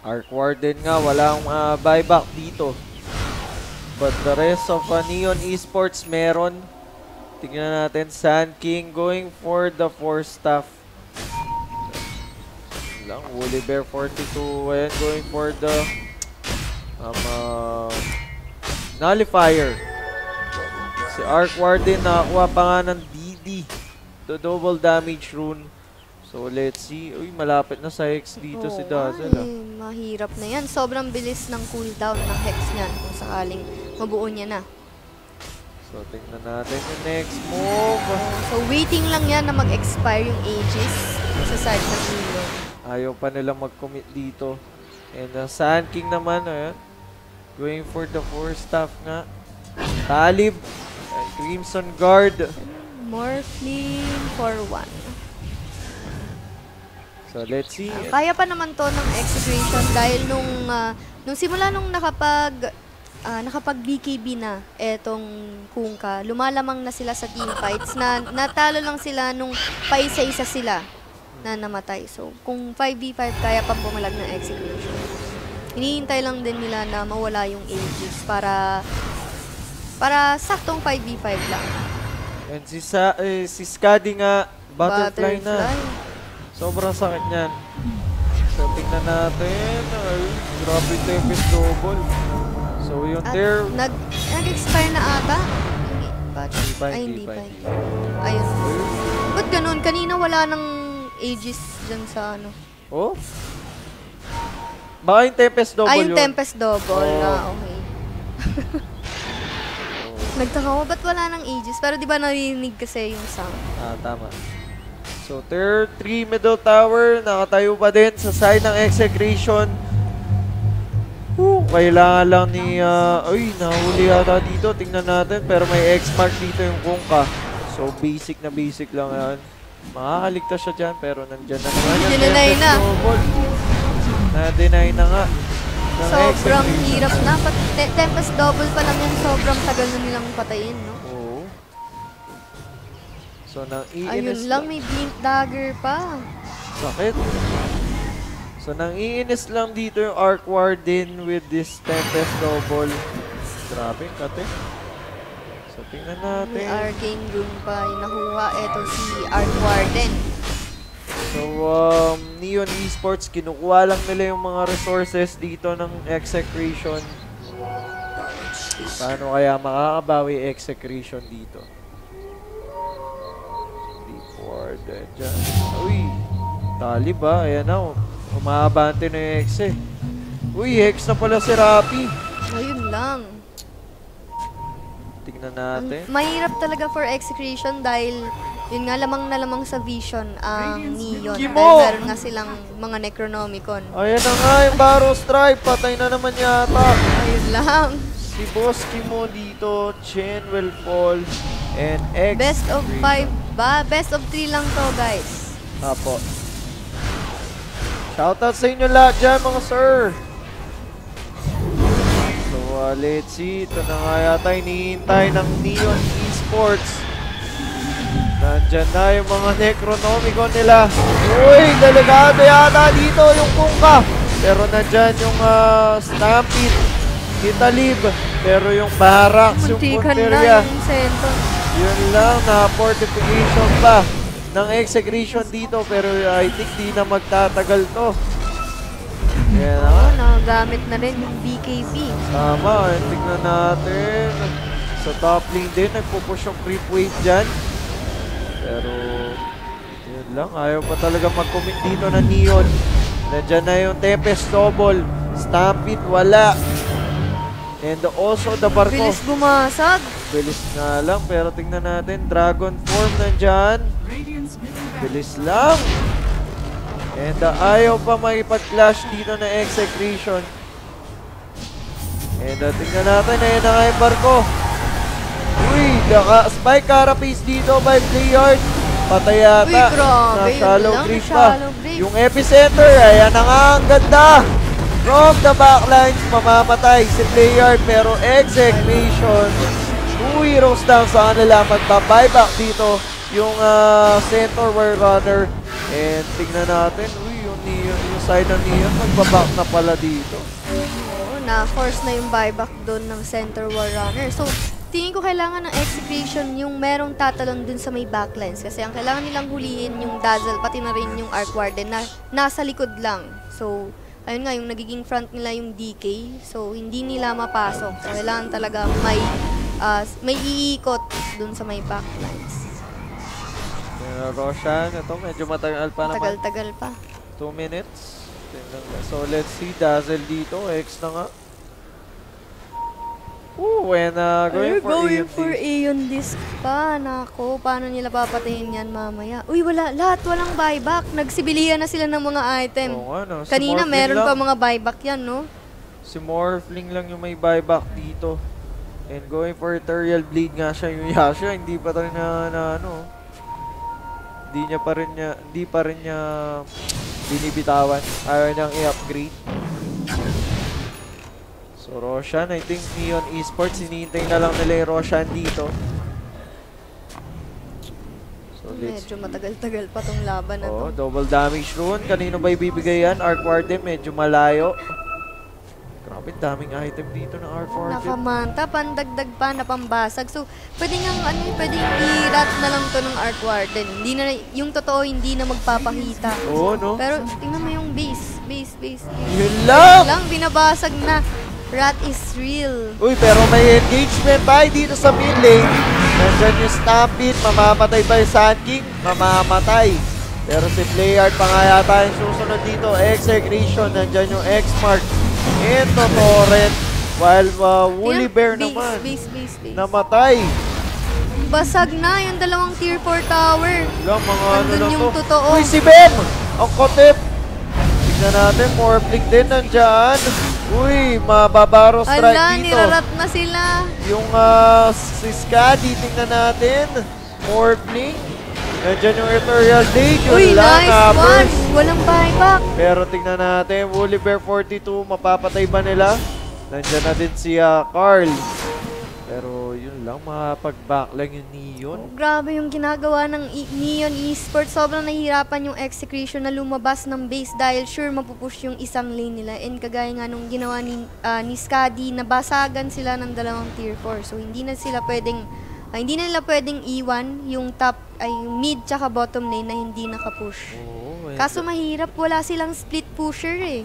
Arc Warden nga, walang uh, buyback dito. But the rest of uh, Neon Esports meron. Tingnan natin, Sand King going for the 4 staff. Lang, Woolly Bear 42, ayan, going for the um, uh, Nullifier. Si Arc Warden nakakuha pa nga ng DD. The double damage rune. So, let's see. Uy, malapit na sa Hex dito si Oo Dazzle. nga ah. eh, mahirap na yan. Sobrang bilis ng cooldown ng Hex niyan kung sakaling mabuo niya na. So, tingnan natin yung next move. So, waiting lang yan na mag-expire yung Aegis sa side ng Minion. Ayaw pa nilang mag-commit dito. And ang Sand King naman, ayan. Going for the four staff nga. Talib. And Crimson Guard. Morphling for one. So, let's see. Kaya pa naman to ng execution dahil nung ah, nung simula nung nakapag ah, nakapag BKB na etong Kungka, lumalamang na sila sa team fights na natalo lang sila nung paisa-isa sila na namatay. So, kung 5v5 kaya pa bumalag ng execution. Hinihintay lang din nila na mawala yung Aegis para para saktong 5v5 lang. And si, Sa eh, si Skadi nga, butterfly, na. Butterfly. Sobrang sakit niyan. So, tingnan natin. Ay, grabe yung Tempest Double. So, yung At there. nag, nag-expire na ata? Hindi pa, Ay, hindi pa, hindi Ayun. Ba't ganun? Kanina wala nang ages dyan sa ano. Oh? Baka yung Tempest Double Ay, yung yun. Tempest Double. Oo. Ah, okay. Nagtaka ko, ba't wala nang ages? Pero di ba narinig kasi yung sound? Ah, tama. So, tier 3 middle tower, nakatayo pa din sa side ng execution. Whew, kailangan lang ni, ah, uy, nahuli yata dito, tingnan natin, pero may X-mark dito yung Kungka. So, basic na basic lang yan. Makakaligtas siya dyan, pero nandyan na naman Dinenay na. Na-deny na nga. ng Sobrang execution. hirap na. Pat te- Tempest Double pa lang yan. Sobrang tagal na nilang patayin, no? Oo. So, nang Ayun iinis lang, may blink dagger pa. Sakit. So, nang iinis lang dito yung Arc Warden with this Tempest Double. Grabe, kate. So, tingnan May natin. arcane rune pa nakuha. Eto si Arc Warden. So, um, Neon Esports, kinukuha lang nila yung mga resources dito ng Execration. Paano kaya makakabawi Execration dito? Deep Warden dyan. Uy, talib ba? Ayan na, oh. Umabante na yung Hex eh. Uy, Hex na pala si Rapi. Ayun lang. Tingnan Ang natin. mahirap talaga for execution dahil yun nga lamang na lamang sa vision ang Neon. Kimo! Dahil meron nga silang mga Necronomicon. Ayan na nga yung Barrow Stripe. Patay na naman yata. Ayun lang. Si Boss Kimo dito, Chen will fall, and X. Best of 5 ba? Best of 3 lang to guys. Apo. Shoutout sa inyo lahat dyan, mga sir. So, uh, let's see. Ito na nga yata hinihintay ng Neon Esports. Nandyan na yung mga Necronomicon nila. Uy, delikado yata dito yung Kungka. Pero nandyan yung uh, Stampede, Italib. Pero yung Barracks, yung Muntikan lang yung Senton. Yun lang, na fortification pa ng execution dito pero I think di na magtatagal to. Yan na nga. Oo, nagamit na rin yung BKB. Tama, eh, tignan natin. Sa top lane din, nagpupush yung creep wave dyan. Pero, yun lang. Ayaw pa talaga mag-commit dito na Neon. Nandyan na yung Tempest Double. Stampede, wala. And also the barko. Bilis bumasag. Bilis nga lang, pero tingnan natin. Dragon form nandyan. Bilis lang. And uh, ayaw pa makipag-clash dito na execution. And uh, tingnan natin, ayun na nga yung barko. Uy, naka spike carapace dito by Playard. Patay yata. Uy, grabe, shallow grave pa. Yung epicenter, ayan na nga, ang ganda. From the backlines, mamamatay si Playard pero execution. Two heroes down sa kanila. Magpa-buyback dito yung ah, center war runner. And tingnan natin, uy, yung, Neon, yung side ng Neon, magbaback na pala dito. Oo, na-force na yung buyback doon ng center war runner. So, tingin ko kailangan ng execution yung merong tatalon dun sa may backlines. Kasi ang kailangan nilang hulihin yung Dazzle, pati na rin yung Arc Warden na nasa likod lang. So, ayun nga, yung nagiging front nila yung DK. So, hindi nila mapasok. So, kailangan talaga may, ah, may iikot dun sa may backlines. Uh, Roshan, ito medyo matagal pa naman. Tagal-tagal pa. 2 minutes. So let's see, Dazzle dito. X na nga. Ooh, and uh, going Ay, for going AMD. for Aeon Disc pa. Nako, paano nila papatayin yan mamaya? Uy, wala. Lahat walang buyback. Nagsibilihan na sila ng mga item. Oo nga, no? Si Kanina Morphling meron lang. pa mga buyback yan, no? Si Morphling lang yung may buyback dito. And going for Ethereal Blade nga siya yung Yasha. Hindi pa rin na, na ano. Hindi niya pa rin niya, hindi pa rin niya binibitawan. Ayaw niyang i-upgrade. So Roshan, I think Neon Esports, hinihintay na lang nila yung Roshan dito. So Medyo matagal-tagal pa tong laban na to. Oh, double damage rune. Kanino ba ibibigay yan? Arc Warden, medyo malayo. Grabe, daming item dito Arc Warden. Nakamanta, pandagdag pa na pambasag. So, pwede nga, ano, pwede i-rat na lang to ng Arc Warden. Hindi na, yung totoo, hindi na magpapakita. Oo, no? Pero, tingnan mo yung base. Base, base, base. Yun lang! lang, binabasag na. Rat is real. Uy, pero may engagement tayo dito sa mid lane. Nandyan yung Stampede, mamamatay ba yung Sand King? Mamamatay. Pero si Playard pa nga yata yung susunod dito. Execution, nandyan yung X-Mark. Ito, Torrent. While uh, Woolly Tingnan, Bear base, naman, Base, base, base. namatay. Basag na yung dalawang tier 4 tower. Ilang mga ano Nandun lang yung to. totoo. Uy, si Ben! Ang kotip! Tignan natin, Morphling din nandyan. Uy, mababaro strike Ala, dito. nirarat na sila. Yung uh, si Skadi, tingnan natin. Morphling. Nandyan yung Ethereal Blade. Uy, nice numbers. one. Walang buyback. Pero tingnan natin, Woolly Bear 42, mapapatay ba nila? Nandyan na din si ah, Carl. Pero yun lang, makapag-back lang yung Neon. Oh, grabe yung ginagawa ng E- Neon Esports. Sobrang nahihirapan yung execution na lumabas ng base dahil sure mapupush yung isang lane nila. And kagaya nga nung ginawa ni, ah, ni Skadi, nabasagan sila ng dalawang tier 4. So hindi na sila pwedeng ah, hindi na nila pwedeng iwan yung top ay yung mid tsaka bottom lane na hindi nakapush. Oo, eh, Kaso mahirap, wala silang split pusher eh.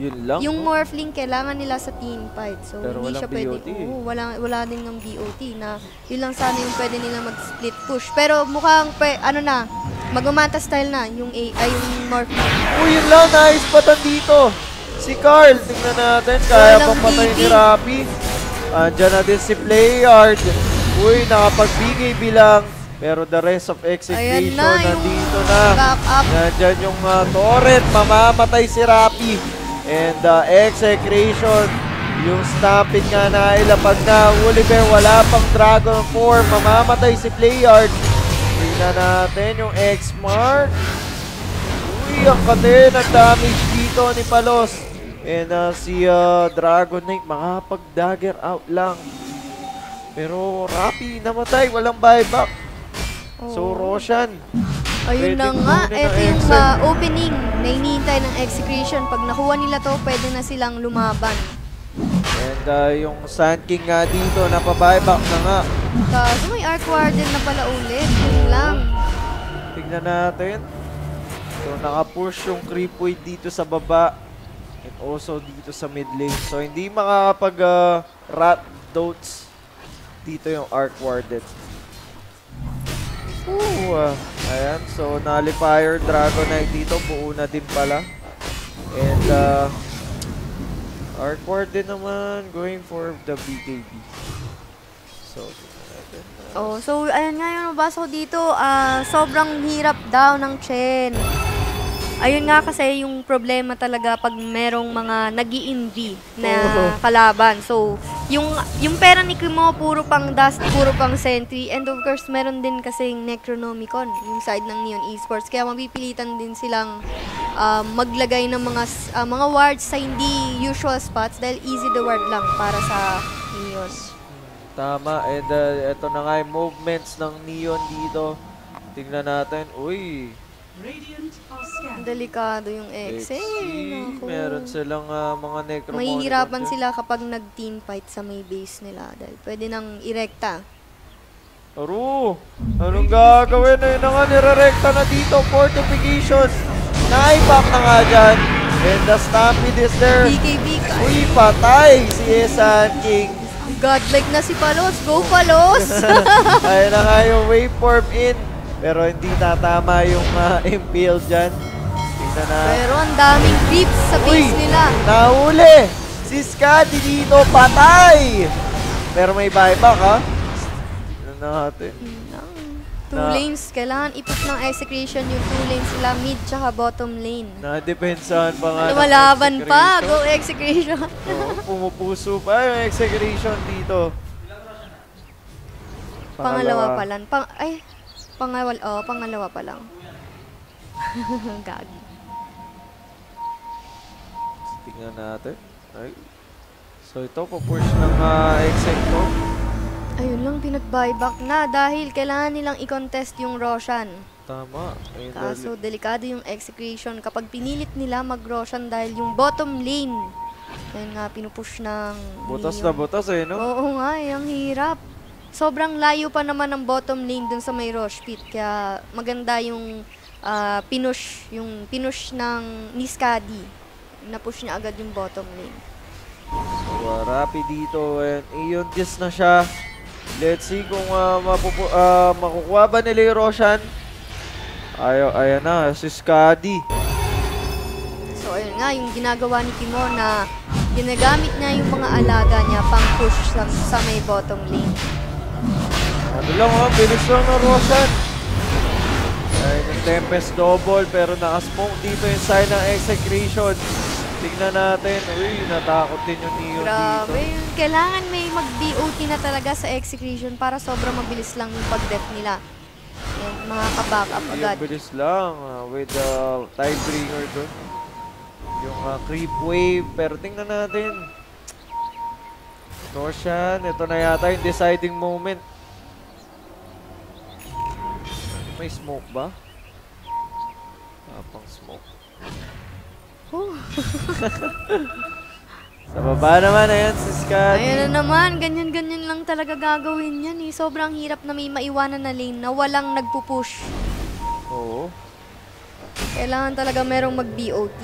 yun lang. Yung no? Morphling kailangan nila sa team fight. So Pero hindi siya pwede. BOT eh. Oo, wala wala din ng BOT na yun lang sana yung pwede nila mag-split push. Pero mukhang pe, ano na, magumanta style na yung A, ay yung Morphling. Uy, yun lang, nice patan dito. Si Carl, tingnan natin, kaya pang patay ni. Rapi. Andyan na din si Playard. Uy, nakapagbigay bilang. Pero the rest of execution, na, nandito na. back up. Nandyan yung uh, torrent, mamamatay si Rapi. And uh, execution, yung stamping nga na ilapag na. Oliver, wala pang Dragon 4, mamamatay si Playard. Tingnan natin yung X-Mark. Uy, ang katin, ang damage dito ni Palos. And uh, si uh, Dragon Knight, makapag-dagger out lang. Pero Rapi, namatay, walang buyback. So. Roshan, Ayun na nga, ito yung ah, opening na hinihintay ng execution. Pag nakuha nila to, pwede na silang lumaban. And uh, yung Sand King nga dito, napabuyback na nga. Kaso may Arc Warden na pala ulit. Yun lang. Tignan natin. So, nakapush yung Creepoid dito sa baba. And also dito sa mid lane. So, hindi makakapag uh, rat dots dito yung Arc Warden. Ooh, ah, ayan. So, Nullifier Dragonite dito. Buo na din pala. And, uh, Arc Warden naman going for the BKB. So. Oh, so ayan nga yung nabasa ko dito, ah, sobrang hirap daw ng Chen. Ayun nga kasi yung problema talaga pag merong mga nag na Oo. kalaban. So, yung yung pera ni Kimo puro pang dust, puro pang sentry. And of course, meron din kasing Necronomicon, yung side ng Neon Esports. Kaya mapipilitan din silang ah, maglagay ng mga ah, mga wards sa hindi usual spots dahil easy the ward lang para sa Neon. Tama, and uh, ito na nga yung movements ng Neon dito. Tingnan natin. Uy, Radiant. Delikado yung X. Eh. Meron silang uh, mga necromonitor. Mahihirapan sila kapag nag-team fight sa may base nila dahil pwede nang irekta. Aru, anong gagawin? Ayun na nga, nirerekta na dito. Fortifications. Naipak na nga dyan. And the Stampede is there. BKB ka. Uy, patay si Esan King. Godlike na si Palos. Go Palos! Ayun na nga yung waveform in. Pero hindi tatama yung uh, MPL dyan. Tingnan na. Pero ang daming creeps sa Uy! base nila. Nahuli! Si Scotty dito, patay! Pero may buyback ha. Tingnan natin. Two Na- lanes, kailangan i-push ng execution yung two lanes sila, mid tsaka bottom lane. Na-depensahan pa nga. ng Lumalaban pa, go execution. Oo, pumupuso pa yung execution dito. Pangalawa pa lang. Pang, ay, pangawal, oh, pangalawa pa lang. Gagi. Tingnan natin. Ay. So ito, papush ng uh, execto. Ayun lang, pinag-buyback na dahil kailangan nilang i-contest yung Roshan. Tama. Ayun, Kaso, delikado yung execution. Kapag pinilit nila mag-Roshan dahil yung bottom lane, ayun nga, pinupush ng... butas Neo. na butas eh, no? Oo nga, eh, ang hirap. Sobrang layo pa naman ng bottom lane dun sa may Rosh Pit. Kaya maganda yung ah, pinush, yung pinush ng Niskadi. Napush niya agad yung bottom lane. So, uh, Rappi dito. And iyon, dis na siya. Let's see kung uh, mapupu- ah, makukuha ba nila yung Roshan. Ayo, ayan na, si Skadi. So, ayun nga, yung ginagawa ni Timon na ginagamit niya yung mga alaga niya pang push sa, sa may bottom lane. Ano lang oh, bilis lang ng Roshan. Ay, yung Tempest double pero naka-smoke dito yung sign ng execution. Tingnan natin. Uy, natakot din yung Neon Grabe, dito. kailangan may mag-BOT na talaga sa execution para sobrang mabilis lang yung pag-death nila. Yan, makaka-backup Ay, agad. ang bilis lang ah, with the Tidebringer dun. Yung ah, creep wave. Pero tingnan natin. Roshan, ito na yata yung deciding moment. May smoke ba? Tapang smoke. Sa baba naman, ayan si Scotty. Ayan na naman, ganyan-ganyan lang talaga gagawin yan eh. Sobrang hirap na may maiwanan na lane na walang nagpupush. Oo. Kailangan talaga merong mag-BOT.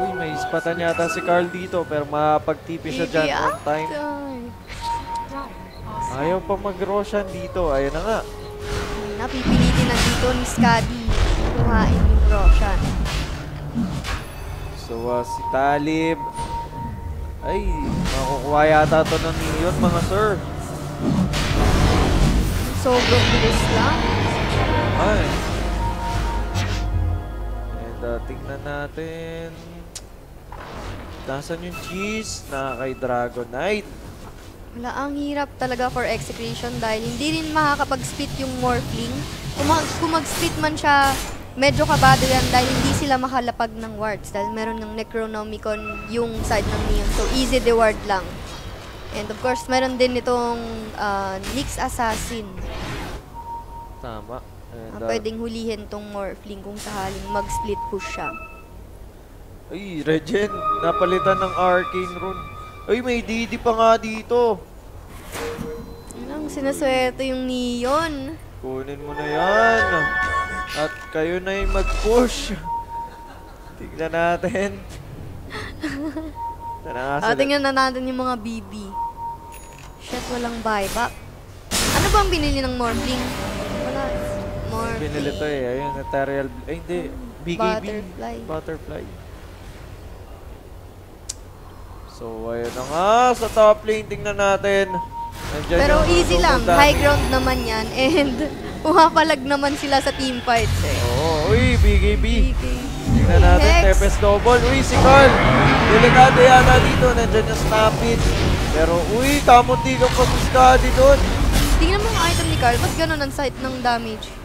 Uy, may ispatan yata si Carl dito pero mapag-TP siya dyan on time. Ay. Ayaw pa mag-Roshan dito. Ayan na nga. Napipilitin na dito ni Skadi. Kuhain Roshan. So, ah, si Talib. Ay, makukuha yata to ng Neon, mga sir. Sobrang bilis lang. Ay. And uh, tingnan natin. Nasaan yung cheese? Na kay Dragon Knight. Wala, ang hirap talaga for execution dahil hindi rin makakapag-split yung Morphling. Kung, mag- kung mag-split man siya, medyo kabado yan dahil hindi sila makalapag ng wards dahil meron ng Necronomicon yung side ng Neon. So, easy the ward lang. And of course, meron din itong uh, Nyx Assassin Tama. And, uh, pwedeng hulihin tong Morphling kung sakaling mag-split push siya. Ay, Regen. Napalitan ng Arcane Rune. Ay, may DD pa nga dito. Yun ang sinaswerte yung Neon. Kunin mo na yan. At kayo na yung mag-push. Tignan natin. Na nga tingnan na natin yung mga BB. Shit, walang buyback. Ano ba ang binili ng Morphling? Wala. Morphling. Binili to eh. Ayun, Ethereal... Ay, hindi. BKB. Butterfly. Butterfly. So, ayun na nga. Sa top lane, tingnan natin. Pero yung easy lang. High ground naman yan. And pumapalag naman sila sa team fights eh. Oo. Uy, BKB. Tingnan natin. Hex. Tepes double. Uy, si Carl. Delikado yata dito. Nandyan yung Stampede. Pero, uy, kamunti kang pag-study doon. Tingnan mo yung item ni Carl. Ba't ganun ang site ng damage?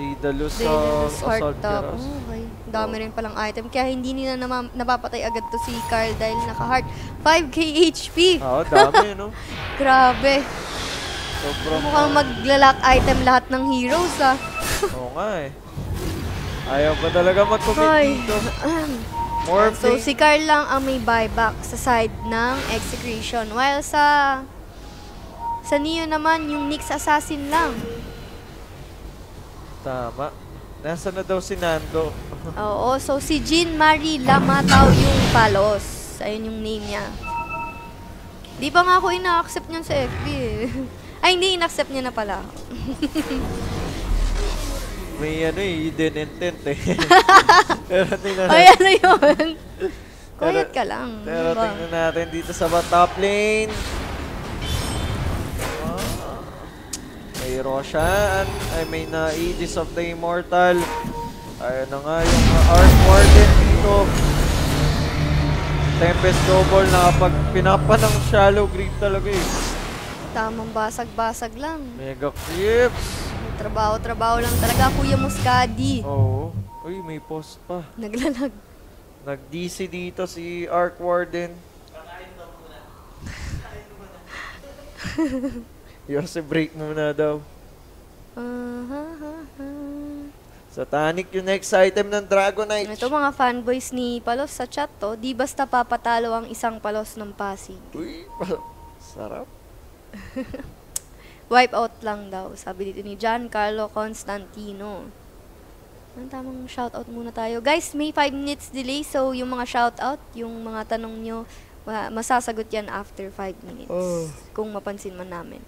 Daedalus Daedalus Heart Assault Top. Oh, okay. Dami rin palang item. Kaya hindi nila nama- napapatay agad to si Carl dahil naka-heart. 5k HP. Oo, dami, no? Grabe. Sobrang... Mukhang maglalak item lahat ng heroes ah. Oo nga eh. Ayaw pa talaga mag-commit dito. So, si Carl lang ang may buyback sa side ng execution. While sa sa Neo naman, yung Nyx Assassin lang. Tama. Nasaan na daw si Nando? Oo, so si Jean Marie Lamataw yung palos. Ayun yung name niya. Di pa nga ako ina-accept niyan sa FB eh. Ay, hindi. In-accept niya na pala. May ano eh, hidden intent eh. pero tingnan Ay, natin. ano yun? Quiet ka lang. Pero Ano ba? tingnan natin dito sa ba- top lane. May Roshan. Ay, may na Aegis of the Immortal. Ayun na nga yung uh, Arc Warden dito. Tempest Double nakapag pinapa ng shallow green talaga eh. Tamang basag-basag lang. Mega Clips. Trabaho-trabaho lang talaga, Kuya Muscadi. Oo. Uy, may post pa. Naglalag. Nag-DC dito si Arc Warden. Yose, break muna daw. Ah, ha, ha, ha. Sa Tanic, yung next item ng Dragonite. Ito mga fanboys ni Palos sa chat to, di basta papatalo ang isang Palos ng Pasig. Uy, sarap. Wipe out lang daw, sabi dito ni Giancarlo Constantino. Ang tamang shoutout muna tayo. Guys, may 5 minutes delay, so yung mga shoutout, yung mga tanong nyo, ma- masasagot yan after 5 minutes. Oh. Kung mapansin man namin.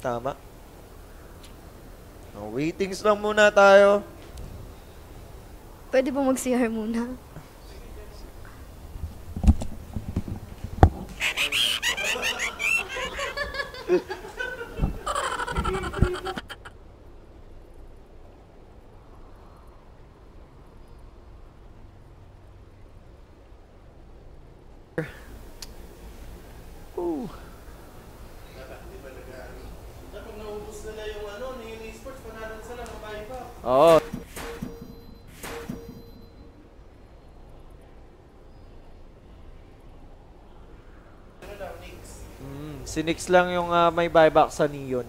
Tama. Oh, waitings lang muna tayo. Pwede ba mag-CR muna? Ooh. Oo. Mm, si Nix lang yung ah, may buyback sa Neon.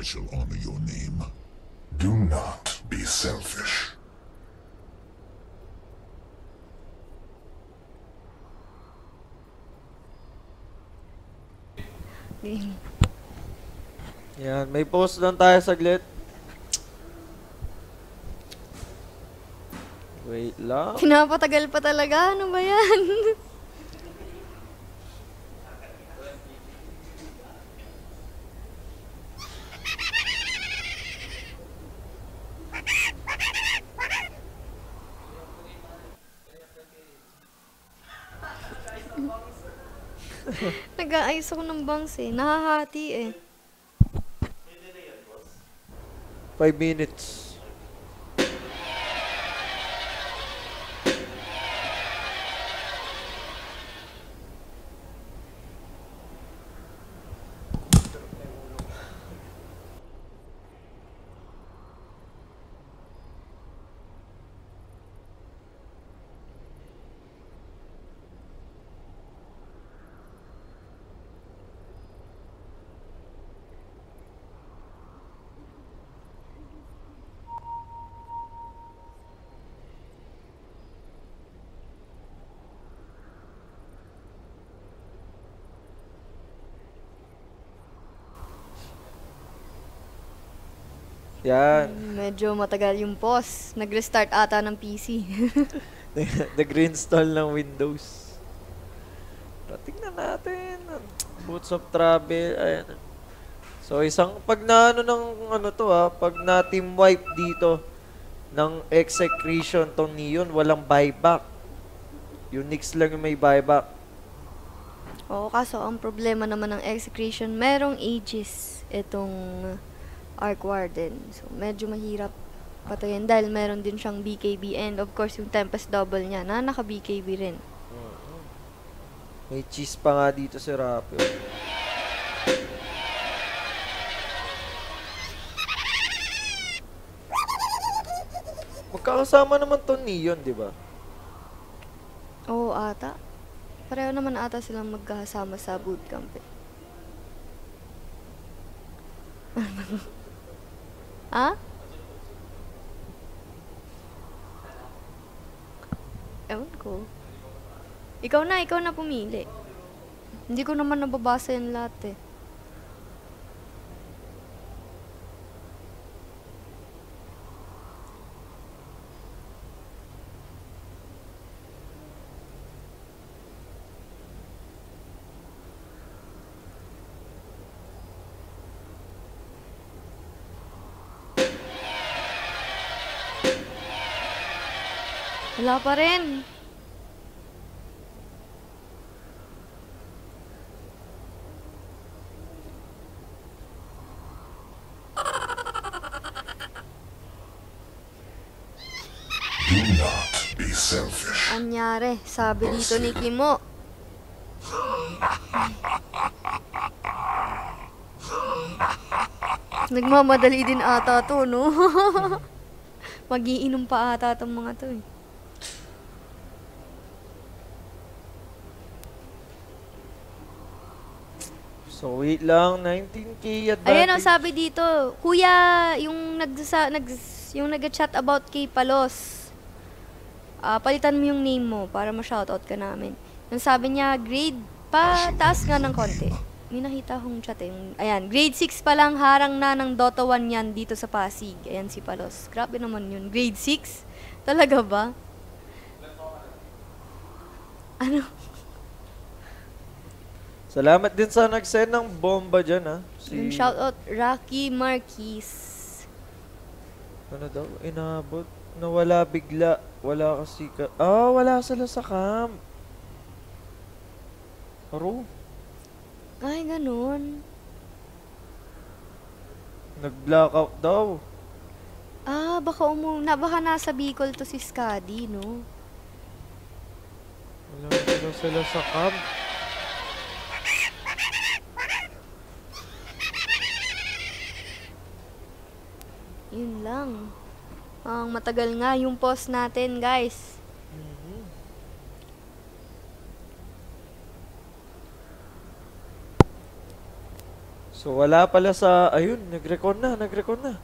I shall honor your name. Do not be selfish. Yan, may post lang tayo saglit. Wait lang. Pinapatagal pa talaga. Ano ba yan? Nag-aayos ako ng bangs eh. Nahahati eh. 5 minutes. Yan. Medyo matagal yung pause. Nag-restart ata ng PC. Nag-reinstall ng Windows. Tingnan natin. Boots of Travel. Ayan. So, isang pag na ano ng ano to ha, pag na team wipe dito ng execution tong Neon, walang buyback. Yung Nix lang yung may buyback. Oo, kaso ang problema naman ng execution, merong ages itong Arquhar din. So, medyo mahirap patayin dahil meron din siyang BKB and of course yung Tempest double niya na naka-BKB rin. May cheese pa nga dito si Rapio. Magkakasama naman to Neon, di ba? Oo, ata. Pareho naman ata silang magkakasama sa bootcamp eh. ha? Ewan ko. Ikaw na, ikaw na pumili. Hindi ko naman nababasa yung lahat eh. Wala pa rin. Anyari, sabi dito ni Kimo. Nagmamadali din ata to, no? Magiinom pa ata tong mga to eh. So, wait lang. 19k advantage. Ayan o, sabi dito, Kuya, yung nagsa, nag, yung nag-chat about kay Palos, ah, palitan mo yung name mo para ma-shoutout ka namin. Yung sabi niya, grade pa, taas nga ng konti. May nakita akong chat eh. Ayan, grade 6 pa lang, harang na ng Dota 1 yan dito sa Pasig. Ayan si Palos. Grabe naman yun. Grade 6? Talaga ba? Ano? Salamat din sa nag-send ng bomba dyan, ha? Si, Yung shoutout, Rocky Marquez. Ano daw? Inabot. Nawala bigla. Wala kasi ka... Ah, wala sila sa camp. Aro. Ay, ganun. Nag-blackout daw. Ah, baka umu na baka nasa Bicol to si Skadi, no? Wala sila sa camp. Yun lang. Ang matagal nga yung post natin, guys. So, wala pala sa... Ayun, nag-recon na, nag-recon na.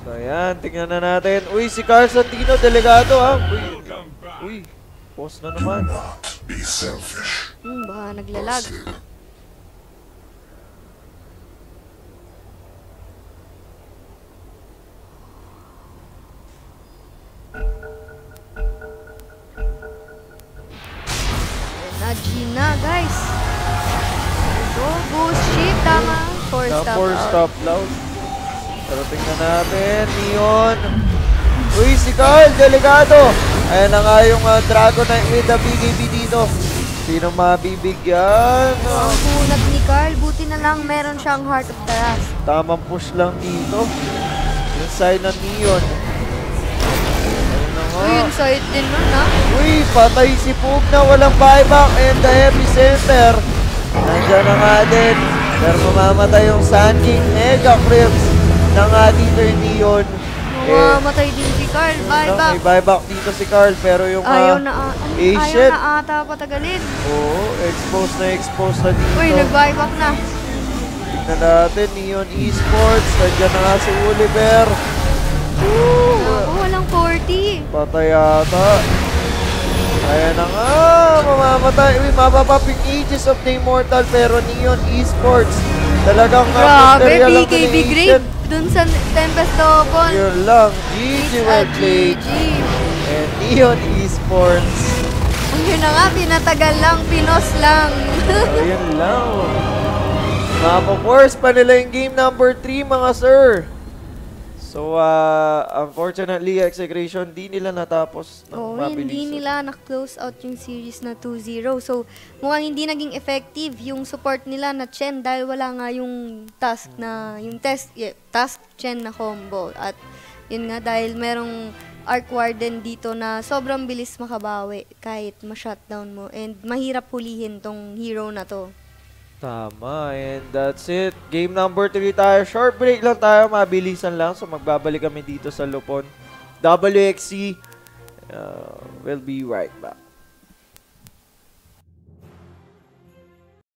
So, ayan, tingnan na natin. Uy, si Carl Santino, delegado, ha? Uy, uy, post na naman. Not be selfish. Hmm, baka naglalag. Ayan na, guys. Go, boost ship, tama. Four stop four stop loud. Pero tingnan natin, Neon. Uy, si Carl, delegado. Ayan na nga yung uh, Dragonite with the BKB dito. Sino mabibigyan? Ang kunat ni Carl, buti na lang meron siyang Heart of the Rust. Tamang push lang dito. Yung side ng Neon. Ayun na nga. Uy, yung side din nun, ha? Uy, patay si Pug na walang buyback and the epicenter. Nandiyan na nga din. Pero mamamatay yung Sun King Mega Crips ng ating Neon. Mamamatay din si Carl. Ano, back. May buyback dito si Carl pero yung Ayaw ah, na, a- Asian. ayaw na ata patagalin. Oo, expose na expose na dito. Uy, nag-buyback na. Tignan natin, Neon Esports. Nandiyan na nga si Oliver. Ako, walang 40. Patay yata. Ayan na nga, mamamatay. Uy, mapapaping Aegis of the Immortal pero Neon Esports. Talagang uh, Grabe, BKB grade. Dun sa Tempest Open. Yun lang, GG. GG. And Neon Esports. Ayun na nga, pinatagal lang, pinos lang. Ayun lang. Mapo-force pa nila yung game number 3 mga sir. So, uh, unfortunately, execration, di nila natapos ng Oo, mabilis. hindi nila na-close out yung series na 2-0. So, mukhang hindi naging effective yung support nila na Chen dahil wala nga yung task na, yung test, yeah, task Chen na combo. At yun nga, dahil merong Arc Warden dito na sobrang bilis makabawi kahit ma-shutdown mo. And mahirap hulihin tong hero na to. Tama, and that's it. Game number 3 tayo. Short break lang tayo, mabilisan lang. So magbabalik kami dito sa Lupon. WXC, uh, we'll be right back.